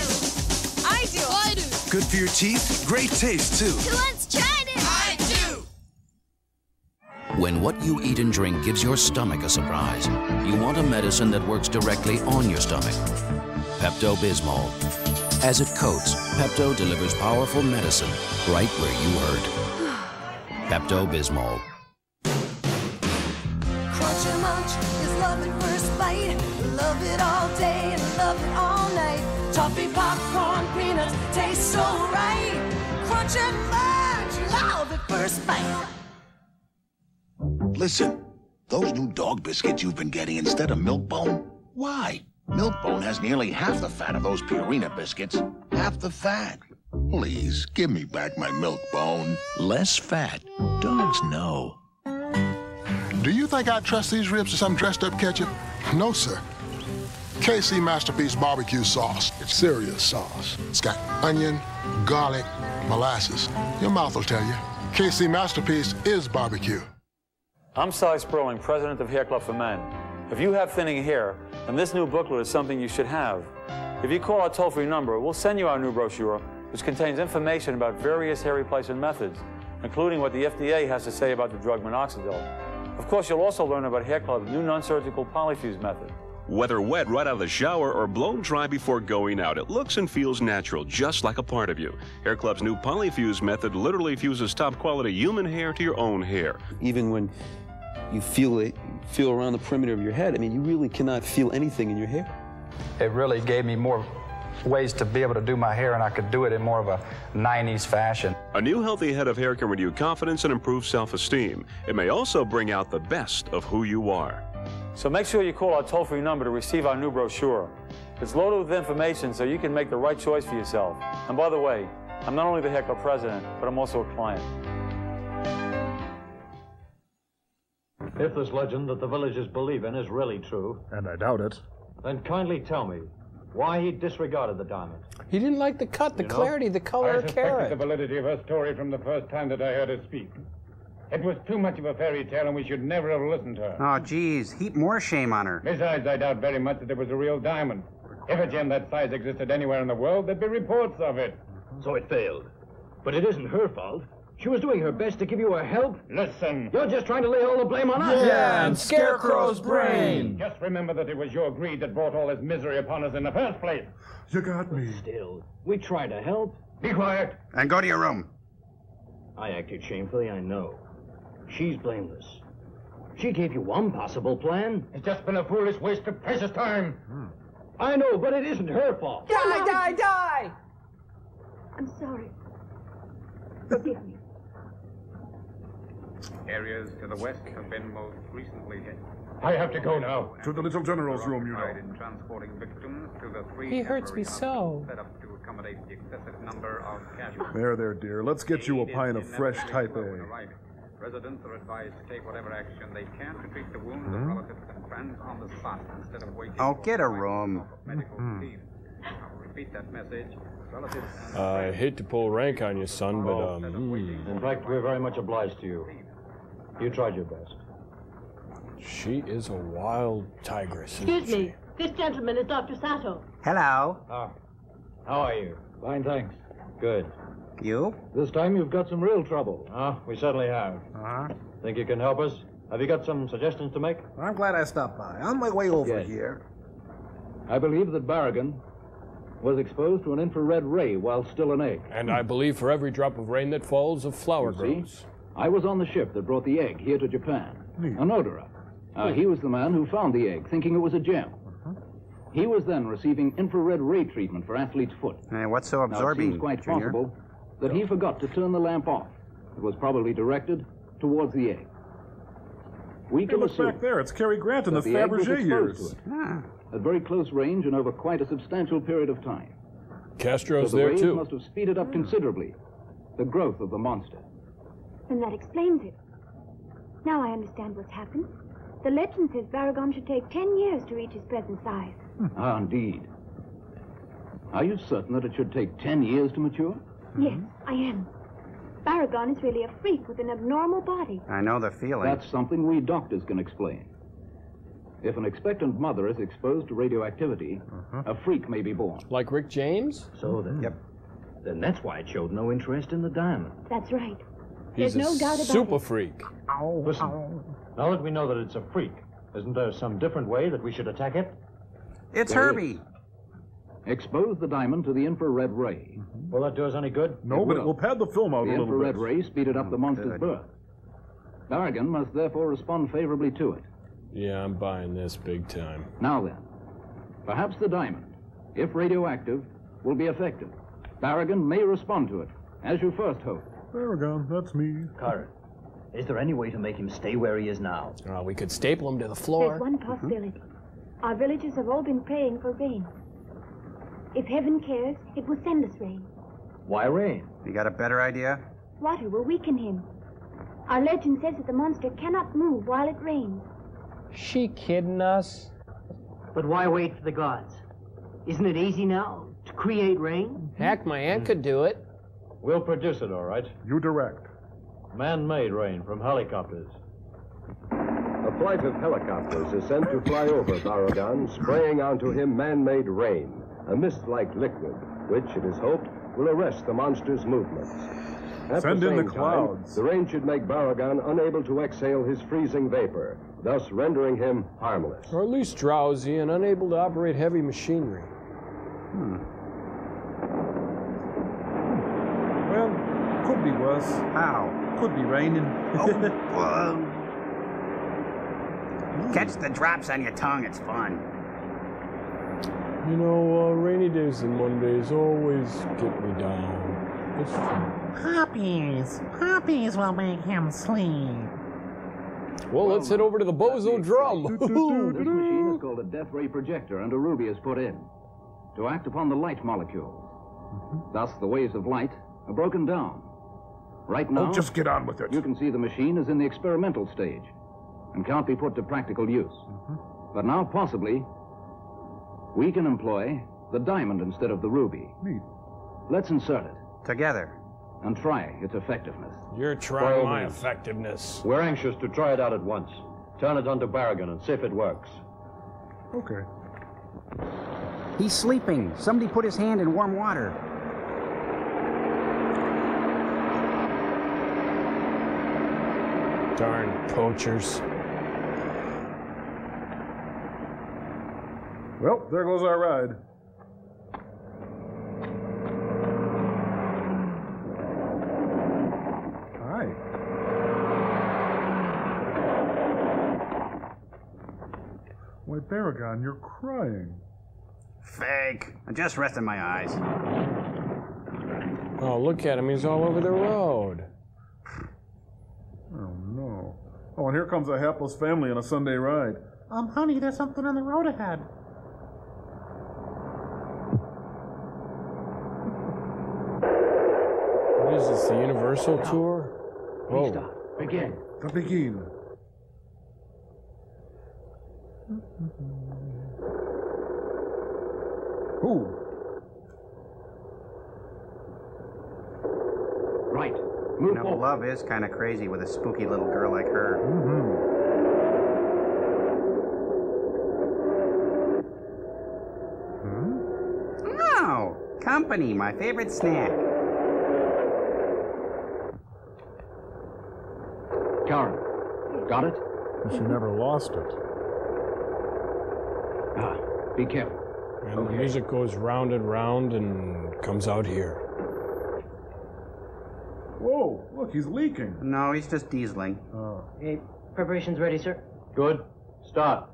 I do. I do. Good for your teeth, great taste too. Who wants Trident? When what you eat and drink gives your stomach a surprise, you want a medicine that works directly on your stomach. Pepto Bismol. As it coats, Pepto delivers powerful medicine right where you hurt. <sighs> Pepto Bismol. Crunch and munch is love at first bite. Love it all day and love it all night. Toffee, popcorn, peanuts taste so right. Crunch and munch, love at first bite. Listen, those new dog biscuits you've been getting instead of Milkbone? Why? Milkbone has nearly half the fat of those Purina biscuits. Half the fat. Please, give me back my Milkbone. Less fat. Dogs know. Do you think I'd trust these ribs to some dressed up ketchup? No, sir. KC Masterpiece Barbecue Sauce. It's serious sauce. It's got onion, garlic, molasses. Your mouth will tell you. KC Masterpiece is barbecue. I'm Sy Sperling, president of Hair Club for Men. If you have thinning hair, then this new booklet is something you should have. If you call our toll-free number, we'll send you our new brochure, which contains information about various hair replacement methods, including what the FDA has to say about the drug minoxidil. Of course, you'll also learn about Hair Club's new non-surgical polyfuse method. Whether wet right out of the shower or blown dry before going out, it looks and feels natural, just like a part of you. Hair Club's new Polyfuse method literally fuses top quality human hair to your own hair. Even when you feel it, feel around the perimeter of your head, I mean, you really cannot feel anything in your hair. It really gave me more ways to be able to do my hair, and I could do it in more of a 90s fashion. A new healthy head of hair can renew confidence and improve self-esteem. It may also bring out the best of who you are. So make sure you call our toll-free number to receive our new brochure. It's loaded with information so you can make the right choice for yourself. And by the way, I'm not only the Hair Club president, but I'm also a client. If this legend that the villagers believe in is really true, And I doubt it. then kindly tell me why he disregarded the diamond. He didn't like the cut, the You know, clarity, the color I of suspected carrot. the validity of her story from the first time that I heard her speak. It was too much of a fairy tale, and we should never have listened to her. Oh, geez, heap more shame on her. Besides, I doubt very much that there was a real diamond. If a gem that size existed anywhere in the world, there'd be reports of it. So it failed. But it isn't her fault. She was doing her best to give you a help. Listen. You're just trying to lay all the blame on us. Yeah, and Scarecrow's brain. Just remember that it was your greed that brought all this misery upon us in the first place. You got me. Still, we tried to help. Be quiet. And go to your room. I acted shamefully, I know. She's blameless. She gave you one possible plan. It's just been a foolish waste of precious time. I know, but it isn't her fault. Die, die, die! I'm sorry. Forgive me. Areas to the west have been most recently hit. I have to go now. To the little general's room, you know. In transporting victims to the three He hurts me so. set up to accommodate the excessive number of. There, there, dear. Let's get you a pint of fresh type A. Residents are advised to take whatever action they can to treat the wounds Hmm? of relatives and friends on the spot instead of waiting for get a room. medical Hmm. I'll repeat that message. Relatives I hate to pull rank on you, son, but um. hmm. In fact, we're very much obliged to you. You tried your best. She is a wild tigress. isn't Excuse me. This gentleman is Dr. Sato. Hello. Ah. How are you? Fine, thanks. Good. You? This time you've got some real trouble. Ah, we certainly have. Uh-huh. Think you can help us? Have you got some suggestions to make? I'm glad I stopped by. On my way over Yes. here. I believe that Barugon was exposed to an infrared ray while still an egg. And I believe for every drop of rain that falls, a flower You see? Grows. I was on the ship that brought the egg here to Japan. Onodera. Uh, he was the man who found the egg, thinking it was a gem. He was then receiving infrared ray treatment for athlete's foot. Hey, what's so Now, it absorbing, seems quite Junior? possible that he forgot to turn the lamp off. It was probably directed towards the egg. We Hey, can look assume back there. It's Cary Grant in the, that the egg was Fabergé exposed years. to it, at very close range and over quite a substantial period of time. Castro's so the there rays too. must have speeded up considerably the growth of the monster. And that explains it. Now I understand what's happened. The legend says Barugon should take ten years to reach his present size. Ah, indeed. Are you certain that it should take ten years to mature? Yes, I am. Barugon is really a freak with an abnormal body. I know the feeling. That's something we doctors can explain. If an expectant mother is exposed to radioactivity, a freak may be born. Like Rick James? So then. Yep. Then that's why it showed no interest in the diamond. That's right. He's There's a no doubt about super it. freak. Oh, listen, now that we know that it's a freak, isn't there some different way that we should attack it? It's There Herbie. Expose the diamond to the infrared ray. Will that do us any good? No, but it will pad the film out The a little infrared bit. ray speeded up the monster's good. birth. Barugon must therefore respond favorably to it. Yeah, I'm buying this big time. Now then, perhaps the diamond, if radioactive, will be effective. Barugon may respond to it, as you first hoped. Barugon, that's me. Carter, is there any way to make him stay where he is now? Uh, we could staple him to the floor. There's one possibility. Our villagers have all been praying for rain. If heaven cares, it will send us rain. Why rain? You got a better idea? Water will weaken him. Our legend says that the monster cannot move while it rains. She kidding us? But why wait for the gods? Isn't it easy now to create rain? Heck, my aunt could do it. We'll produce it, all right. You direct. Man-made rain from helicopters. A flight of helicopters is sent to fly over Barugon, spraying onto him man-made rain, a mist-like liquid, which, it is hoped, will arrest the monster's movements. At Send the in same the time, clouds. the rain should make Barugon unable to exhale his freezing vapor, thus rendering him harmless. Or at least drowsy and unable to operate heavy machinery. Well, could be worse. How? Could be raining. <laughs> Catch the drops on your tongue. It's fun. You know, uh, rainy days and Mondays always get me down. It's fun. Poppies. Poppies will make him sleep. Well, let's head over to the Bozo drum. This machine is called a death ray projector, and a ruby is put in to act upon the light molecules. Thus, the waves of light are broken down. Right oh, now, Oh, just get on with it. you can see the machine is in the experimental stage and can't be put to practical use. Mm-hmm. But now, possibly, we can employ the diamond instead of the ruby. Neat. Let's insert it Together. and try its effectiveness. You're trying all my means. effectiveness. We're anxious to try it out at once. Turn it onto Barugon and see if it works. Okay. He's sleeping. Somebody put his hand in warm water. Darn poachers. Well, there goes our ride. Hi. Why, Barugon, you're crying. Fake. I'm just rested my eyes. Oh, look at him. He's all over the road. Oh, no. Oh, and here comes a hapless family on a Sunday ride. Um, honey, there's something on the road ahead. What is this, the Universal Tour? Whoa. Stop. Begin. The begin. Who? Right. You know, love is kind of crazy with a spooky little girl like her. Oh, company, my favorite snack. Karen, got it? She never lost it. Ah, be careful. And the music goes round and round and comes out here. Whoa, look, he's leaking. No, he's just dieseling. Oh. Hey, preparations ready, sir? Good. Start.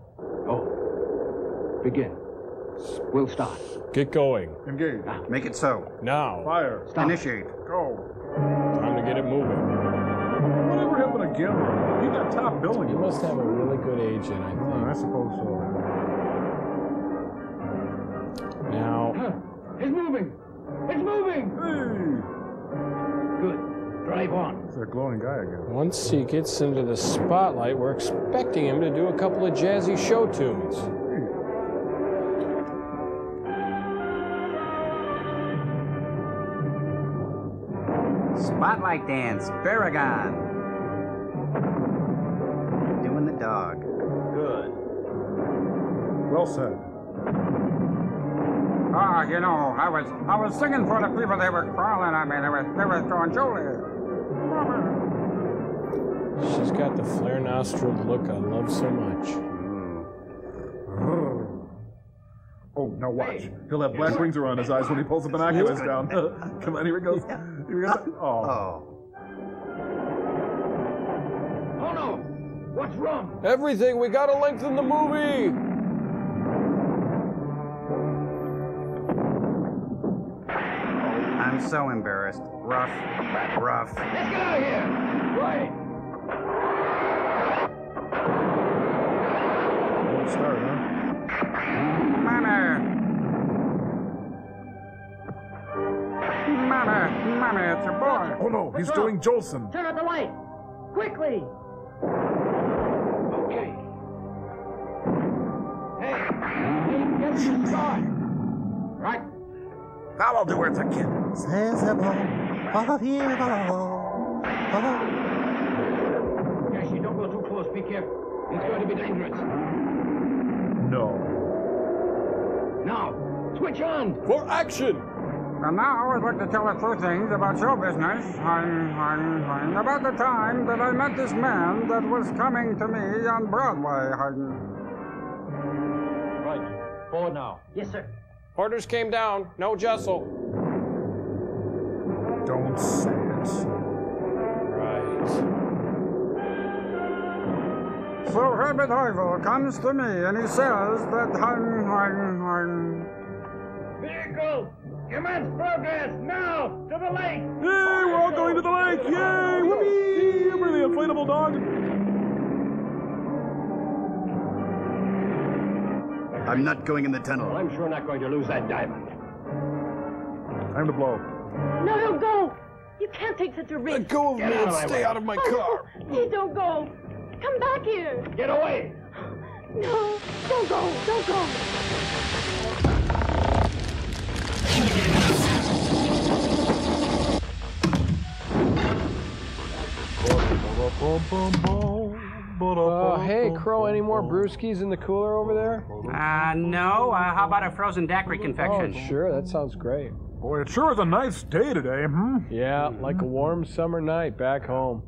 Oh. Begin. We'll start. Get going. Engage. Ah. Make it so. Now. Fire. Stop. Initiate. Go. Time to get it moving. Whatever happened to Gamera? He got top billing. You must have a really good agent, I Oh, I suppose so. Now, He's moving. Drive on. It's that glowing guy again. once he gets into the spotlight, we're expecting him to do a couple of jazzy show tunes. Spotlight dance, Barugon. Doing the dog. Good. Well said. Ah, you know, I was I was singing for the people they were crawling on me. They were they were throwing Julie. She's got the flare nostril look I love so much. Hmm. Oh, now watch. He'll have black rings around his eyes when he pulls the binoculars down. <laughs> Come on, here he goes. Here he goes. <laughs> Oh. Oh. Oh no! What's wrong? Everything, we gotta lengthen the movie! I'm so embarrassed. Rough. Rough. Let's get out of here! Right! Start, huh? Mommy. Mommy, mommy, it's your boy. Oh no, he's doing Jolson. Turn out the light! Quickly! Okay. Hey! Hey, get the start! Right. That'll do it, the kid. Says the boy, all of you below. Cashy, don't go too close. Be careful. It's going to be dangerous. No. Now, switch on! For action! And now I'd like to tell a few things about show business. Hein, hein, hein. About the time that I met this man that was coming to me on Broadway. Hein. Right. Forward now. Yes, sir. Orders came down. No jostle. Don't say So Herbert Heuvel comes to me and he says that hein, hein, hein. Vehicle! Commence progress now to the lake! Yay, we're all going to the lake! Yay! Whoopee! We're the inflatable dog. I'm not going in the tunnel. Oh, I'm sure not going to lose that diamond. Time to blow. No, don't go. You can't take such a risk. Let go of me Get out and stay way. out of my Oh, car. Please don't go. Come back here. Get away! No, don't go. Don't go. Uh, hey, Crow, any more brewskis in the cooler over there? Uh, no. Uh, how about a frozen daiquiri confection? Oh, sure, that sounds great. Boy, it sure is a nice day today, hmm? Yeah, like a warm summer night back home.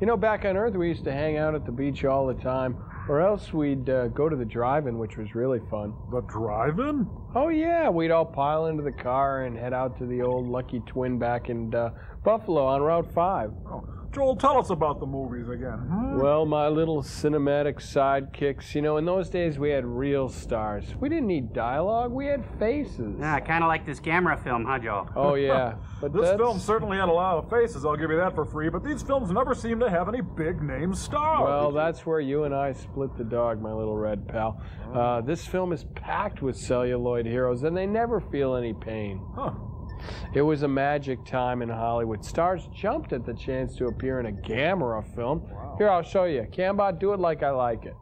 You know, back on Earth, we used to hang out at the beach all the time, or else we'd uh, go to the drive-in, which was really fun. The drive-in? Oh yeah, we'd all pile into the car and head out to the old Lucky Twin back in uh, Buffalo on Route Five. Oh, Joel, tell us about the movies again. Hmm? Well, my little cinematic sidekicks. You know, in those days we had real stars. We didn't need dialogue. We had faces. Yeah, kind of like this Gamera film, huh, Joe? Oh yeah, <laughs> but this that's- film certainly had a lot of faces, I'll give you that for free, but these films never seem to have any big name stars. Well, that's where you and I split the dog, my little red pal. Uh, this film is packed with celluloid heroes, and they never feel any pain. Huh. It was a magic time in Hollywood. Stars jumped at the chance to appear in a Gamera film. Here, I'll show you. Cambot, do it like I like it.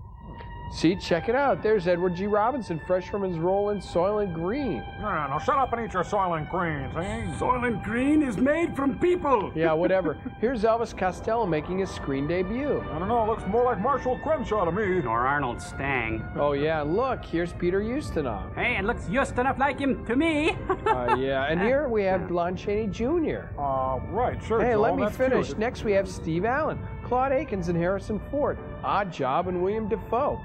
See, check it out. There's Edward G. Robinson, fresh from his role in Soylent Green. No, no, shut up and eat your Soylent Greens, eh? Soylent Green is made from people. Yeah, <laughs> whatever. Here's Elvis Costello making his screen debut. I don't know, it looks more like Marshall Crenshaw to me. Or Arnold Stang. Oh, yeah, look, here's Peter Ustinov. Hey, it looks just enough like him to me. <laughs> Uh, yeah, and here we have Lon Chaney Jr. Uh, right, sure. Hey, Joel, let me finish. cute. Next, we have Steve Allen, Claude Akins, and Harrison Ford. Odd Job and William Dafoe.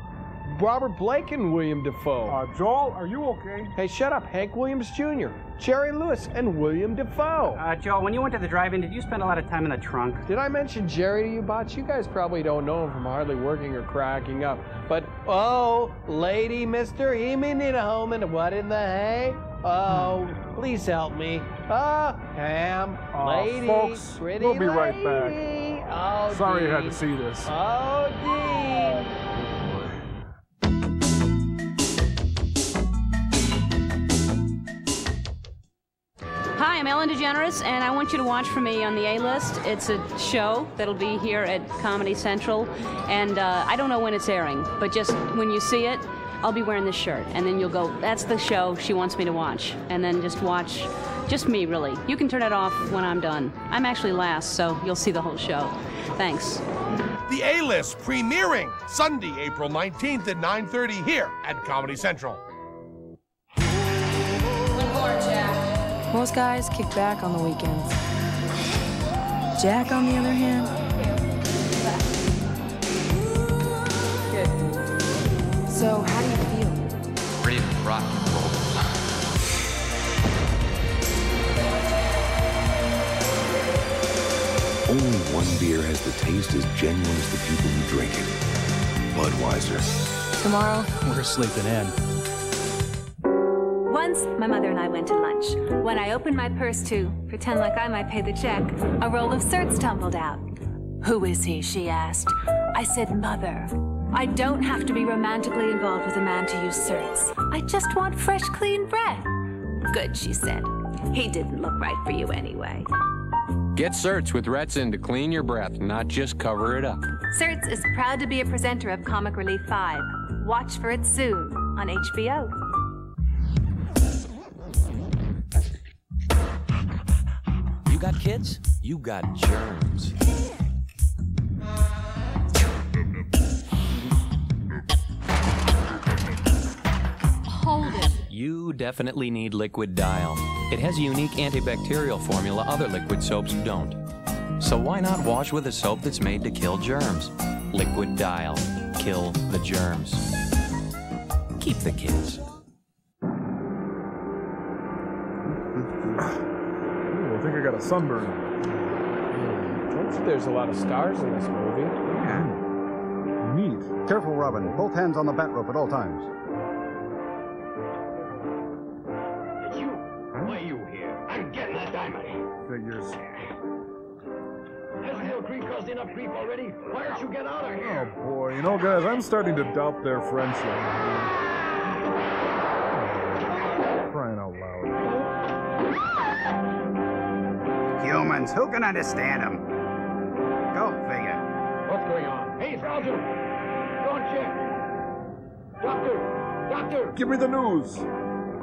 Robert Blake and William Dafoe. Uh, Joel, are you okay? Hey, shut up. Hank Williams Jr., Jerry Lewis, and William Dafoe. Uh, Joe, when you went to the drive-in, did you spend a lot of time in the trunk? Did I mention Jerry to you, Bots? You guys probably don't know him from hardly working or cracking up. But, oh, lady, mister, he may need a home and what in the hay? Oh, please help me. Ah, ham, Uh, lady, folks, pretty we'll be right back. Oh, Sorry you had to see this. Oh, Dean. I'm Ellen DeGeneres, and I want you to watch for me on the A List. It's a show that'll be here at Comedy Central, and uh, I don't know when it's airing, but just when you see it, I'll be wearing this shirt, and then you'll go, "That's the show she wants me to watch," and then just watch, just me, really. You can turn it off when I'm done. I'm actually last, so you'll see the whole show. Thanks. The A-List premiering Sunday, April 19th at 9:30 here at Comedy Central. Most guys kick back on the weekends. Jack, on the other hand, so how do you feel? Ready to rock and roll. Only one beer has the taste as genuine as the people who drink it. Budweiser. Tomorrow, We're sleeping in. Once, my mother and I went to lunch. When I opened my purse to pretend like I might pay the check, a roll of certs tumbled out. Who is he? she asked. I said, Mother. I don't have to be romantically involved with a man to use certs. I just want fresh, clean breath. Good, she said. He didn't look right for you anyway. Get certs with Retsyn to clean your breath, not just cover it up. Certs is proud to be a presenter of Comic Relief 5. Watch for it soon on HBO. You got kids? You got germs. Hold it. You definitely need Liquid Dial. It has a unique antibacterial formula other liquid soaps don't. So why not wash with a soap that's made to kill germs? Liquid Dial. Kill the germs. Keep the kids. Mm. Ooh, I think a sunburn. There's a lot of stars in this movie. Yeah. Neat. Careful, Robin. Both hands on the bat rope at all times. It's you. Why are you here? I'm getting that diamond. Figures. Hasn't Hill Creek caused enough grief already? Why don't you get out of here? Oh boy, you know, guys, I'm starting to doubt their friendship. Humans, who can understand them? Go figure. What's going on? Hey, Sergeant! Go and check. Doctor! Doctor! Give me the news.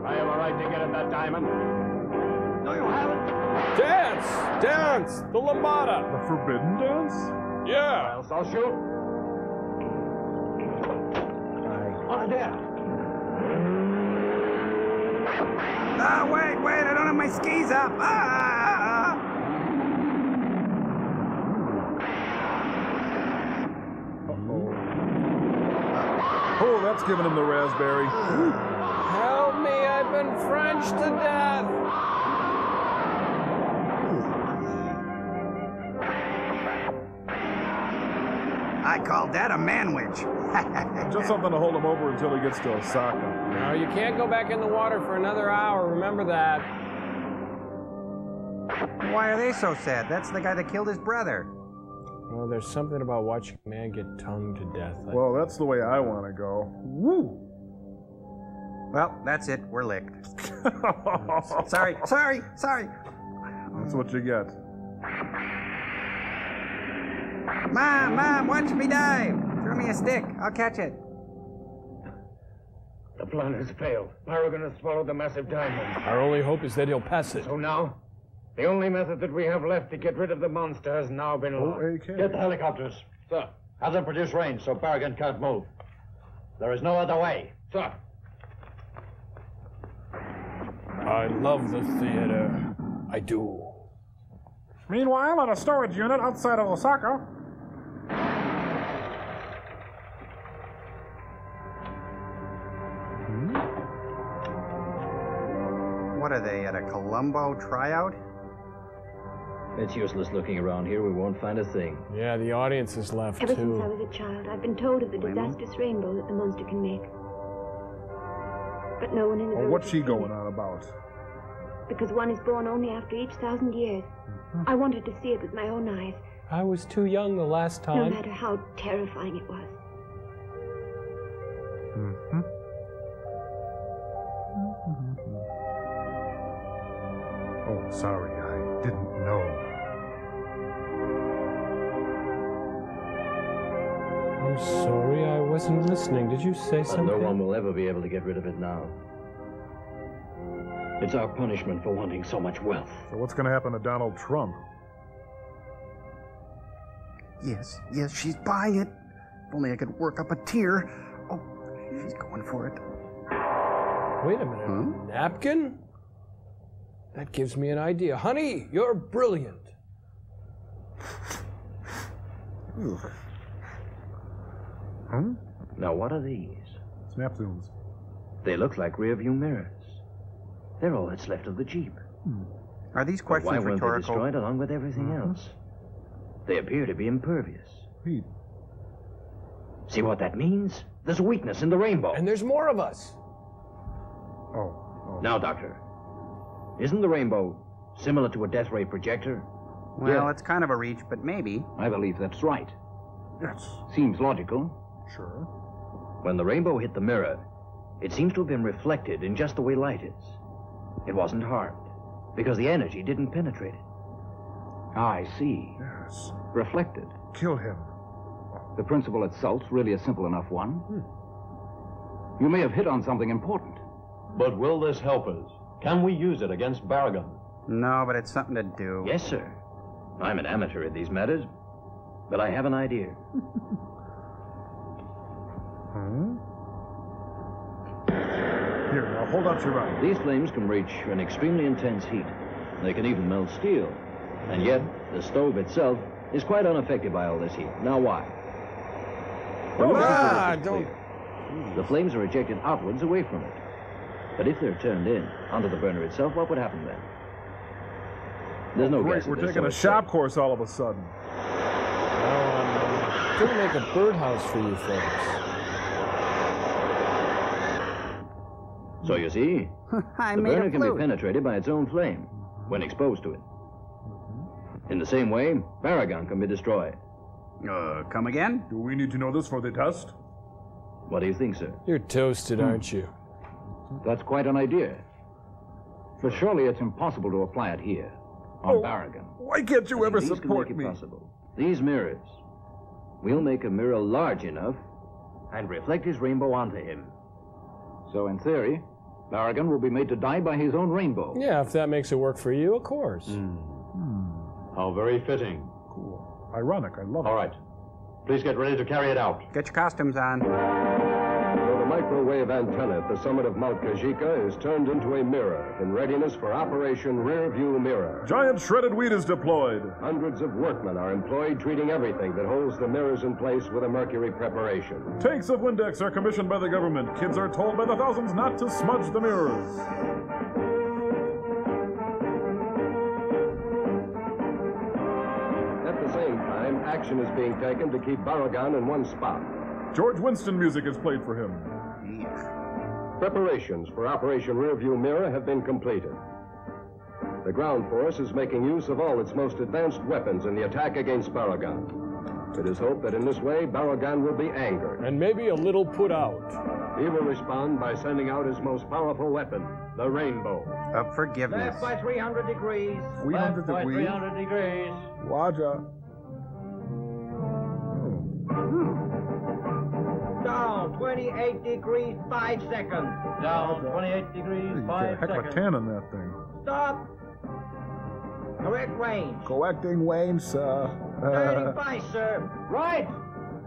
I have a right to get at that diamond. No, you haven't. Dance! Dance! The lambada! The forbidden dance? Yeah! Else I'll shoot. On there. Ah, wait, wait, I don't have my skis up. Ah! That's giving him the raspberry. Help me, I've been French to death. I call that a manwich. <laughs> Just something to hold him over until he gets to Osaka. No, you can't go back in the water for another hour. Remember that. Why are they so sad? That's the guy that killed his brother. Well, there's something about watching a man get tongued to death. I- Well, that's the way I want to go. Woo! Well, that's it. We're licked. <laughs> sorry, sorry, sorry. That's what you get. Mom, Mom, watch me dive. Throw me a stick. I'll catch it. The plan has failed. Barugon has swallowed the massive diamond. Our only hope is that he'll pass it. So now, the only method that we have left to get rid of the monster has now been oh, lost. Get the helicopters. Sir. Have them produce range so Barugon can't move. There is no other way. Sir. I love the theater. I do. Meanwhile, at a storage unit outside of Osaka, hmm? What are they, at a Columbo tryout? It's useless looking around here. We won't find a thing. Yeah, the audience is left Ever since I was a child, I've been told of the disastrous rainbow that the monster can make. But no one in the Well, what's has she going it, on about? Because one is born only after each thousand years. I wanted to see it with my own eyes, I was too young the last time. no matter how terrifying it was. Mm-hmm. Oh, sorry, I'm sorry, I wasn't listening. Did you say But something? no one will ever be able to get rid of it now. It's our punishment for wanting so much wealth. So what's going to happen to Donald Trump? Yes, yes, she's buying it. If only I could work up a tear. Oh, she's going for it. Wait a minute. Hmm? Napkin? That gives me an idea. Honey, you're brilliant. Hmm? Now, what are these? Snap zooms. They look like rearview mirrors. They're all that's left of the Jeep. Are these But questions Why weren't they destroyed along with everything else? They appear to be impervious. Pete. See what that means? There's a weakness in the rainbow. And there's more of us. Oh. Now, Doctor, isn't the rainbow similar to a death ray projector? Well, Yeah. it's kind of a reach, but maybe. I believe that's right. Yes. Seems logical. Sure. When the rainbow hit the mirror, it seems to have been reflected in just the way light is. It wasn't harmed, because the energy didn't penetrate it. Ah, I see. Yes. Reflected. Kill him. The principle itself's really a simple enough one. You may have hit on something important. But will this help us? Can we use it against Barugon? No, but it's something to do. Yes, sir. I'm an amateur at these matters, but I have an idea. <laughs> Hmm? Here, now hold up your eye. These flames can reach an extremely intense heat. They can even melt steel. And yet, the stove itself is quite unaffected by all this heat. Now, why? Well, the Ah, don't- clear. The flames are ejected outwards away from it. But if they're turned in onto the burner itself, what would happen then? There's no Great, gas. we're taking so a shop course all of a sudden. I'm going to make a birdhouse for you folks. So you see, <laughs> I the made burner a can be penetrated by its own flame when exposed to it. In the same way, Barugon can be destroyed. Uh, come again? Do we need to know this for the test? What do you think, sir? You're toasted, aren't you? That's quite an idea. But surely it's impossible to apply it here, on Oh. Barugon. Why can't you ever These can make me? it possible. These mirrors. We'll make a mirror large enough and reflect his rainbow onto him. So in theory, Barugon will be made to die by his own rainbow. Yeah, if that makes it work for you, of course. hmm How very fitting. Cool. Ironic, I love All it. All right. Please get ready to carry it out. Get your costumes on. The microwave antenna at the summit of Mount Kajika is turned into a mirror in readiness for Operation Rear View Mirror. Giant shredded wheat is deployed. Hundreds of workmen are employed treating everything that holds the mirrors in place with a mercury preparation. Tanks of Windex are commissioned by the government. Kids are told by the thousands not to smudge the mirrors. At the same time, action is being taken to keep Barugon in one spot. George Winston music is played for him. Preparations for Operation Rearview Mirror have been completed. The ground force is making use of all its most advanced weapons in the attack against Barugon. It is hoped that in this way, Barugon will be angered. And maybe a little put out. He will respond by sending out his most powerful weapon, the rainbow. Of forgiveness. Left by 300 degrees. 300 Left by degrees. 300 degrees. Waja. Down 28 degrees, 5 seconds. Down 28 degrees, You get a 5 heck of a seconds. tan on that thing. Stop. Correct range. Collecting Wayne, sir. 35, <laughs> sir. Right.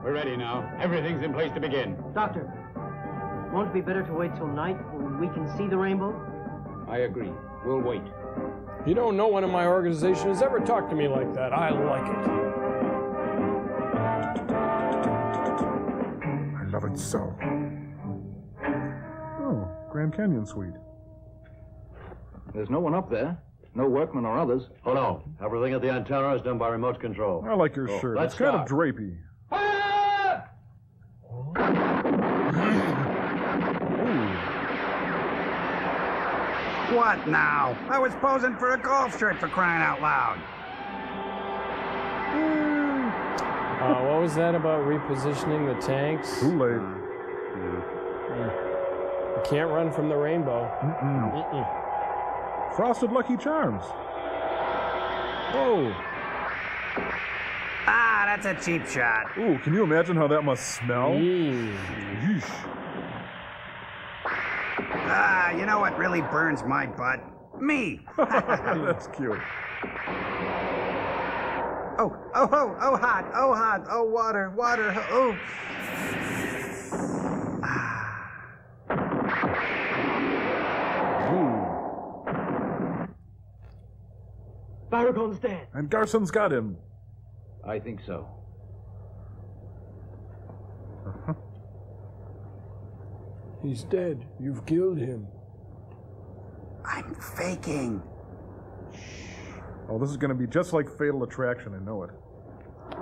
We're ready now. Everything's in place to begin. Doctor, won't it be better to wait till night when we can see the rainbow? I agree. We'll wait. You don't know one in my organization has ever talked to me like that. I like it. So. Oh, Grand Canyon Suite. There's no one up there. No workmen or others. Oh, no. Everything at the antenna is done by remote control. I like your Oh, shirt. let's It's kind of start. drapey. What now? I was posing for a golf shirt for crying out loud. Uh, what was that about repositioning the tanks? Too late. You can't run from the rainbow. Mm-mm. Frosted Lucky Charms. Whoa. Ah, that's a cheap shot. Ooh, can you imagine how that must smell? Yeesh. Ah, you know what really burns my butt? Me. <laughs> That's cute. Oh, oh, oh, oh, hot, oh, hot, oh, water, water, oh. Ah. Hmm. Barugon's dead. And Garson's got him. I think so. <laughs> He's dead. You've killed him. I'm faking. Oh, this is going to be just like Fatal Attraction. I know it.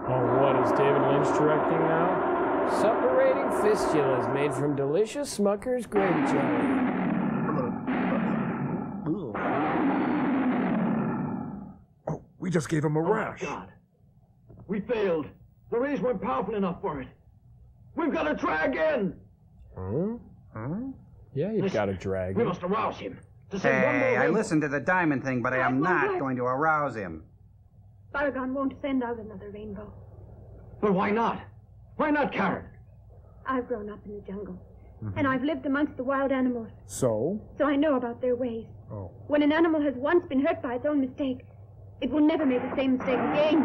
Oh, what is David Lynch directing now? Separating fistulas made from delicious Smucker's grape jelly. Oh, we just gave him a oh, rash. God. We failed. The rays weren't powerful enough for it. We've got to try again. Huh? Huh? Yeah, you've got a dragon. We must arouse him. To send one more Hey, I listened to the diamond thing, but I am not going to arouse him. Barugon won't send out another rainbow. But why not? Why not, Karen? I've grown up in the jungle, mm-hmm. and I've lived amongst the wild animals, So? so I know about their ways. Oh. When an animal has once been hurt by its own mistake, it will never make the same mistake again.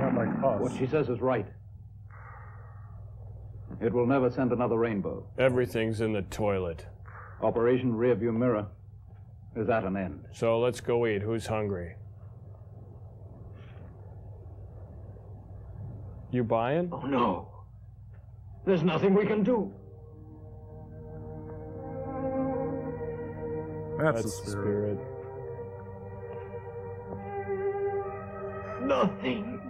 Not like us. What she says is right. It will never send another rainbow. Everything's in the toilet. Operation Rearview Mirror is at an end. So let's go eat. Who's hungry? You buying? Oh, no. There's nothing we can do. That's, That's the the spirit. spirit. Nothing.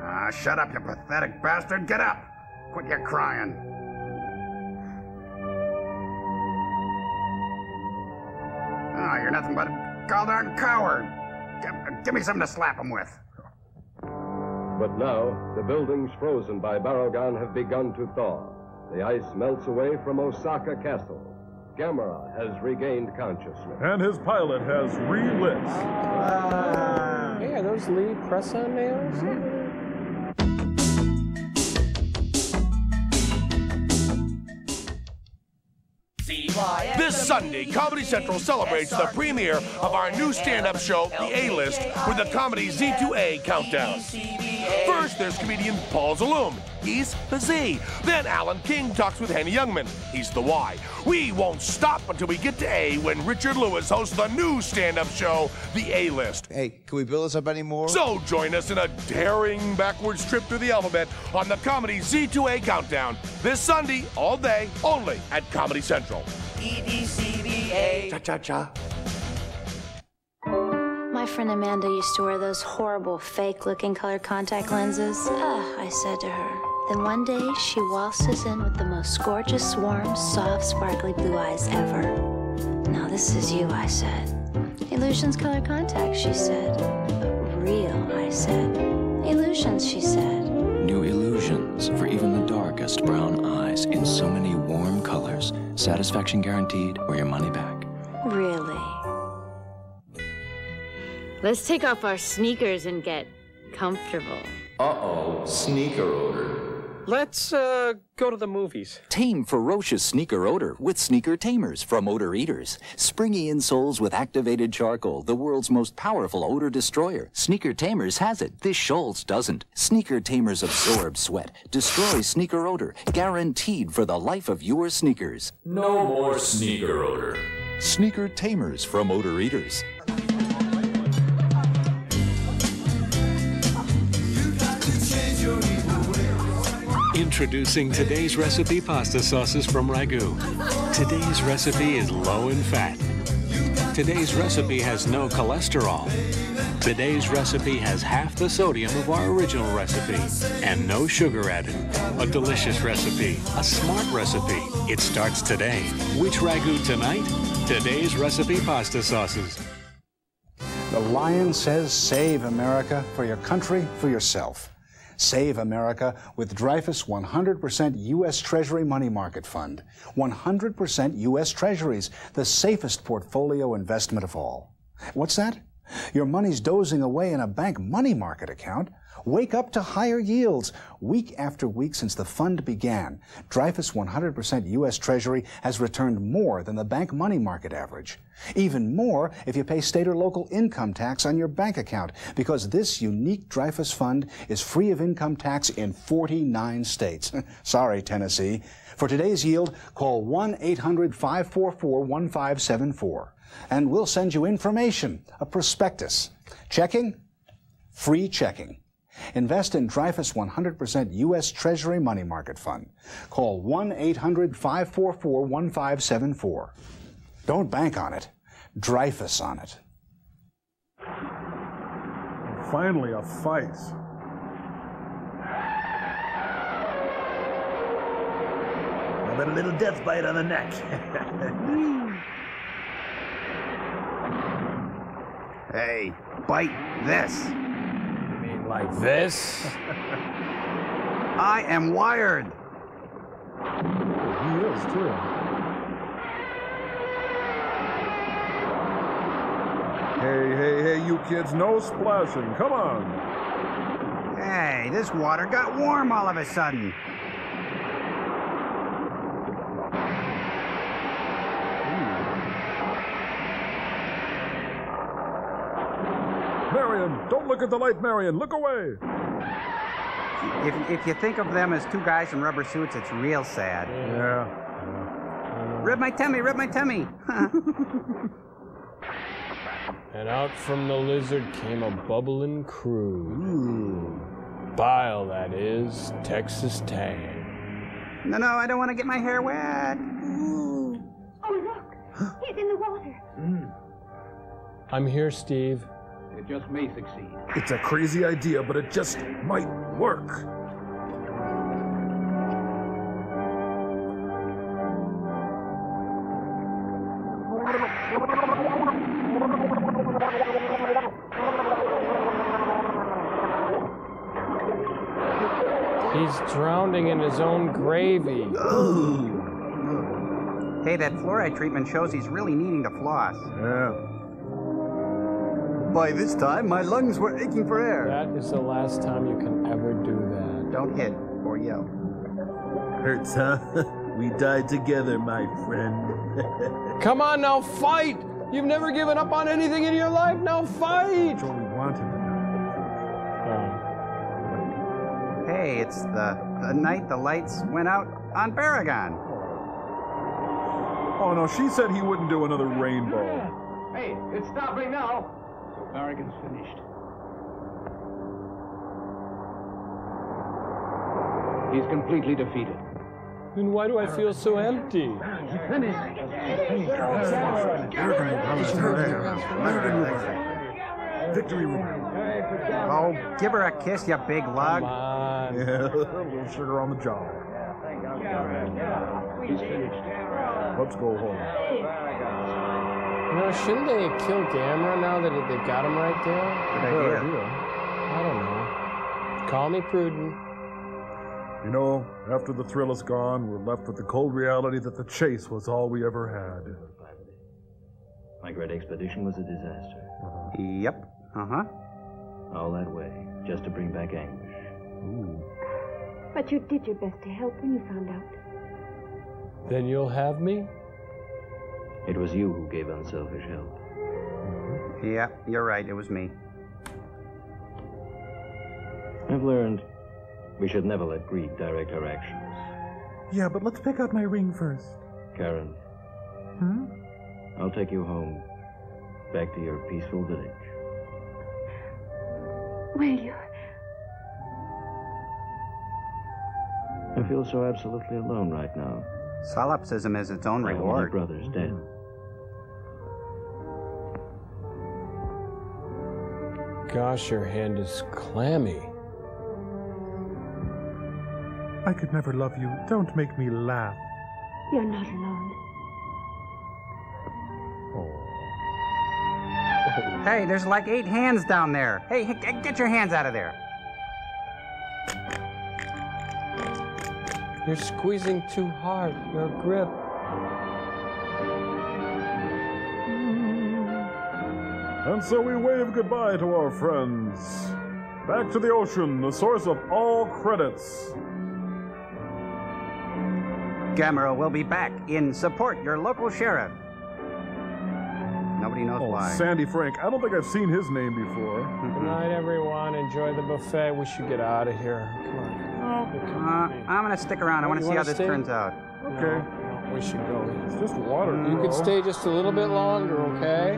Ah, shut up, you pathetic bastard. Get up. Quit your crying. Nothing but a goddamn coward. Give, give me something to slap him with. But now, the buildings frozen by Barugon have begun to thaw. The ice melts away from Osaka Castle. Gamera has regained consciousness. And his pilot has relit. Hey, are those Lee press-on nails? Sunday, Comedy Central celebrates the premiere of our new stand up show, The A List, with the comedy Z2A Countdown. First First, there's comedian Paul Zaloom. He's the Z. Then Alan King talks with Henny Youngman. He's the Y. We won't stop until we get to A when Richard Lewis hosts the new stand-up show, The A-List. Hey, can we build this up anymore? So join us in a daring backwards trip through the alphabet on the Comedy Z2A Countdown this Sunday, all day, only at Comedy Central. E-D-C-B-A. Cha-cha-cha. My friend Amanda used to wear those horrible, fake looking colored contact lenses. Ah, I said to her. Then one day, she waltzes in with the most gorgeous, warm, soft, sparkly blue eyes ever. Now, this is you, I said. Illusions colored contacts, she said. Real, I said. Illusions, she said. New illusions for even the darkest brown eyes in so many warm colors. Satisfaction guaranteed or your money back. Really? Let's take off our sneakers and get comfortable. Uh-oh, sneaker odor. Let's uh, go to the movies. Tame ferocious sneaker odor with Sneaker Tamers from Odor Eaters. Springy insoles with activated charcoal, the world's most powerful odor destroyer. Sneaker Tamers has it. This Scholl's doesn't. Sneaker Tamers absorb sweat, destroy sneaker odor, guaranteed for the life of your sneakers. No more sneaker odor. Sneaker Tamers from Odor Eaters. Introducing today's recipe pasta sauces from Ragu. Today's recipe is low in fat. Today's recipe has no cholesterol. Today's recipe has half the sodium of our original recipe and no sugar added. A delicious recipe, a smart recipe. It starts today. Which Ragu tonight? Today's recipe pasta sauces. The Lion says save America for your country, for yourself. Save America with Dreyfus 100% U.S. Treasury Money Market Fund. 100% U.S. Treasuries, the safest portfolio investment of all. What's that? Your money's dozing away in a bank money market account. Wake up to higher yields. Week after week since the fund began, Dreyfus 100% U.S. Treasury has returned more than the bank money market average. Even more if you pay state or local income tax on your bank account, because this unique Dreyfus fund is free of income tax in 49 states. <laughs> Sorry, Tennessee. For today's yield, call 1 800 544 1574 and we'll send you information, a prospectus. Checking? Free checking. Invest in Dreyfus 100% U.S. Treasury Money Market Fund. Call 1 800 544 1574. Don't bank on it, Dreyfus on it. Finally, a fight. How about a little death bite on the neck? <laughs> Hey, bite this. Like this? I am wired. He is, too. Hey, hey, hey, you kids, no splashing. Come on. Hey, this water got warm all of a sudden. Marion, don't look at the light, Marion. Look away. If, if you think of them as two guys in rubber suits, it's real sad. Yeah. Rib my tummy, rib my tummy. <laughs> And out from the lizard came a bubbling crude. Hmm. Bile, that is, Texas Tang. no, no, I don't want to get my hair wet. Oh, look. <gasps> He's in the water. Hmm. I'm here, Steve. It just may succeed. It's a crazy idea, but it just might work. He's drowning in his own gravy. Hey, that fluoride treatment shows he's really needing to floss. Yeah. By this time, my lungs were aching for air. That is the last time you can ever do that. Don't hit or yell. Hurts, huh? <laughs> we died together, my friend. <laughs> Come on now, fight! You've never given up on anything in your life. Now fight! Joey wanted to Hey, it's the, the night the lights went out on Barugon. Oh no, she said he wouldn't do another rainbow. Hey, it's stopping now. Barugon's finished. He's completely defeated. Then why do I feel so empty? Victory. Oh, give her a kiss, you big lug. Yeah, a <laughs> little sugar on the jaw. He's finished. Let's go home. You know, shouldn't they kill Gamera now that they got him right there? Good idea. I don't know. Call me prudent. You know, after the thrill is gone, we're left with the cold reality that the chase was all we ever had. My great expedition was a disaster. Yep. Uh huh. All that way, just to bring back anguish. Ooh. But you did your best to help when you found out. Then you'll have me? It was you who gave unselfish help. Yeah, you're right. It was me. I've learned we should never let greed direct our actions. Yeah, but let's pick out my ring first. Karen, Hmm? I'll take you home, back to your peaceful village. Will you? I feel so absolutely alone right now. Solipsism is its own All my reward. brother's dead. Gosh, your hand is clammy. I could never love you. Don't make me laugh. You're not alone. Oh. Hey, there's like eight hands down there. Hey, hey, get your hands out of there. You're squeezing too hard. Your grip. And so we wave goodbye to our friends. Back to the ocean, the source of all credits. Gamera will be back in support your local sheriff. Nobody knows Oh, why. Sandy Frank. I don't think I've seen his name before. Good night, everyone. Enjoy the buffet. We should get out of here. Come on. Uh, I'm gonna stick around. I want to see how this stay? turns out. Okay. No, no, we should go. It's just water. You bro. could stay just a little bit longer, okay?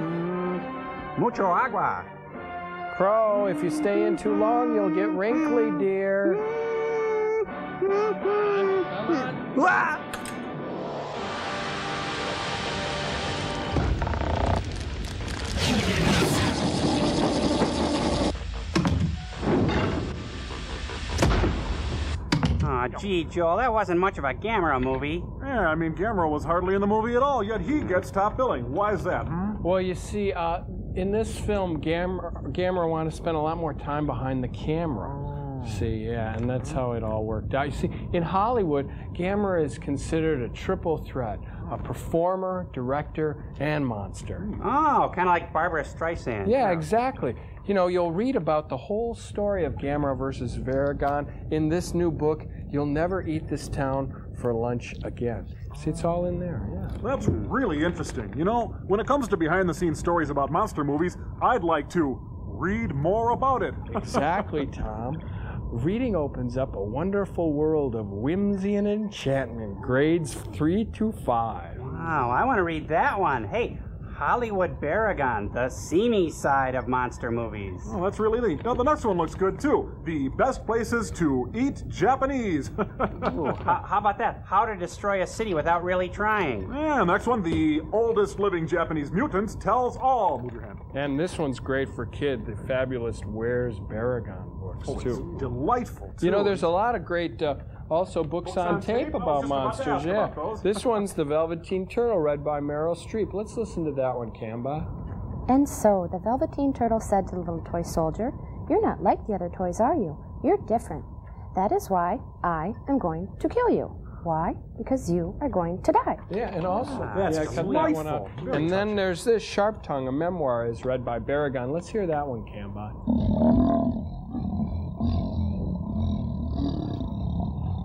Mucho agua. Crow, if you stay in too long, you'll get wrinkly, dear. Wah! Aw, gee, Joel, that wasn't much of a Gamera movie. Yeah, I mean, Gamera was hardly in the movie at all, yet he gets top billing. Why is that? Hmm? Well, you see, uh, in this film, Gamera, Gamera wanted to spend a lot more time behind the camera. Oh. See, yeah, and that's how it all worked out. You see, in Hollywood, Gamera is considered a triple threat a performer, director, and monster. Oh, kind of like Barbra Streisand. Yeah, exactly. You know, you'll read about the whole story of Gamera versus Barugon in this new book, You'll Never Eat This Town for Lunch Again. See, it's all in there, yeah. That's really interesting. You know, when it comes to behind the scenes stories about monster movies, I'd like to read more about it. <laughs> Exactly, Tom. Reading opens up a wonderful world of whimsy and enchantment, grades three to five. Wow, I want to read that one. Hey, Hollywood Barugon, the seamy side of monster movies. Oh, that's really neat. Now, the next one looks good, too. The best places to eat Japanese. <laughs> Ooh, how, how about that? How to destroy a city without really trying. Yeah, next one, the oldest living Japanese mutant tells all. Move your hand. And this one's great for kids, the fabulous Where's Barugon books, Oh, too. it's delightful, too. You know, there's a lot of great, uh, also books, on, tape, I was about oh, just about monsters. yeah, about this <laughs> one's The Velveteen Turtle, read by Meryl Streep. Let's listen to that one, Cambot. And so the Velveteen Turtle said to the little toy soldier, You're not like the other toys, are you? You're different. That is why I am going to kill you. Why? Because you are going to die. Yeah, and also, ah, That's yeah, cut that one delightful. out. Very And then there's this Sharp Tongue, a memoir, is read by Barugon. Let's hear that one, Cambot.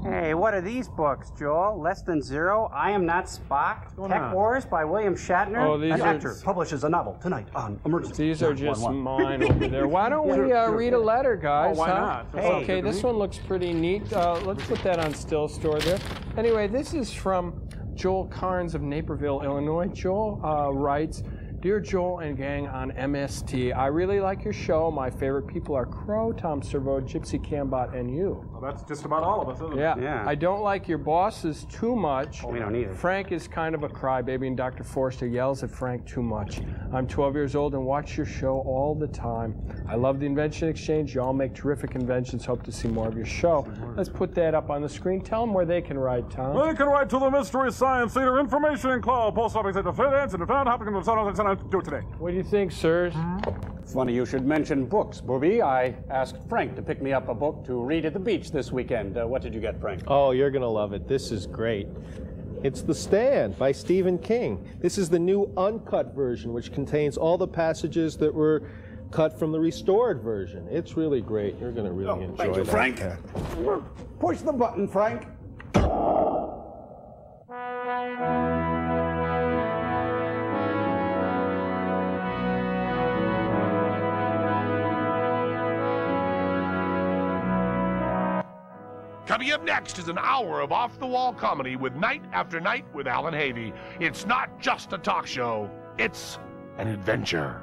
Hey, what are these books, Joel? Less Than Zero, I Am Not Spock, Tech on? Wars by William Shatner. Oh, these An are- actor publishes a novel tonight on emergency. These are just 911. mine over there. Why don't we <laughs> uh, read a letter, guys? Oh, why huh? not? Sounds okay, this one looks pretty neat. Uh, let's put that on still store there. Anyway, this is from Joel Carnes of Naperville, Illinois. Joel uh, writes. Dear Joel and gang on MST, I really like your show. My favorite people are Crow, Tom Servo, Gypsy Cambot, and you. Well, that's just about all of us, isn't Yeah. it? I don't like your bosses too much. Oh, we don't either. Frank is kind of a crybaby, and Dr. Forrester yells at Frank too much. I'm 12 years old and watch your show all the time. I love the Invention Exchange. You all make terrific inventions. Hope to see more of your show. Let's put that up on the screen. Tell them where they can write, Tom. They can write to the Mystery Science Theater Information and Cloud Post Office at the Fairbanks and the Town Hopkins and so on and so on. Do today. What do you think, sirs? Funny you should mention books, Booby. I asked Frank to pick me up a book to read at the beach this weekend. Uh, what did you get, Frank? Oh, you're going to love it. This is great. It's The Stand by Stephen King. This is the new uncut version, which contains all the passages that were cut from the restored version. It's really great. You're going to really enjoy thank you, that. Frank. Yeah. Push the button, Frank. Coming up next is an hour of off the wall comedy with Night After Night with Alan Havey. It's not just a talk show, it's an adventure.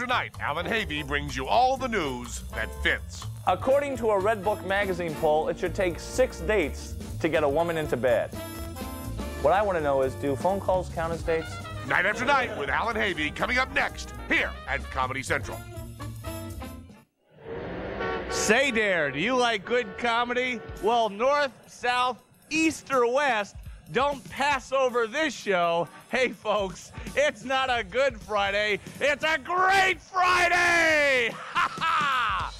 Night after night, Alan Havey brings you all the news that fits. According to a Redbook magazine poll, it should take six dates to get a woman into bed. What I want to know is do phone calls count as dates? Night after night with Alan Havey coming up next here at Comedy Central. Say, Dare, do you like good comedy? Well, north, south, east, or west, don't pass over this show. Hey, folks, it's not a good Friday, it's a great Friday! <laughs> Ha ha!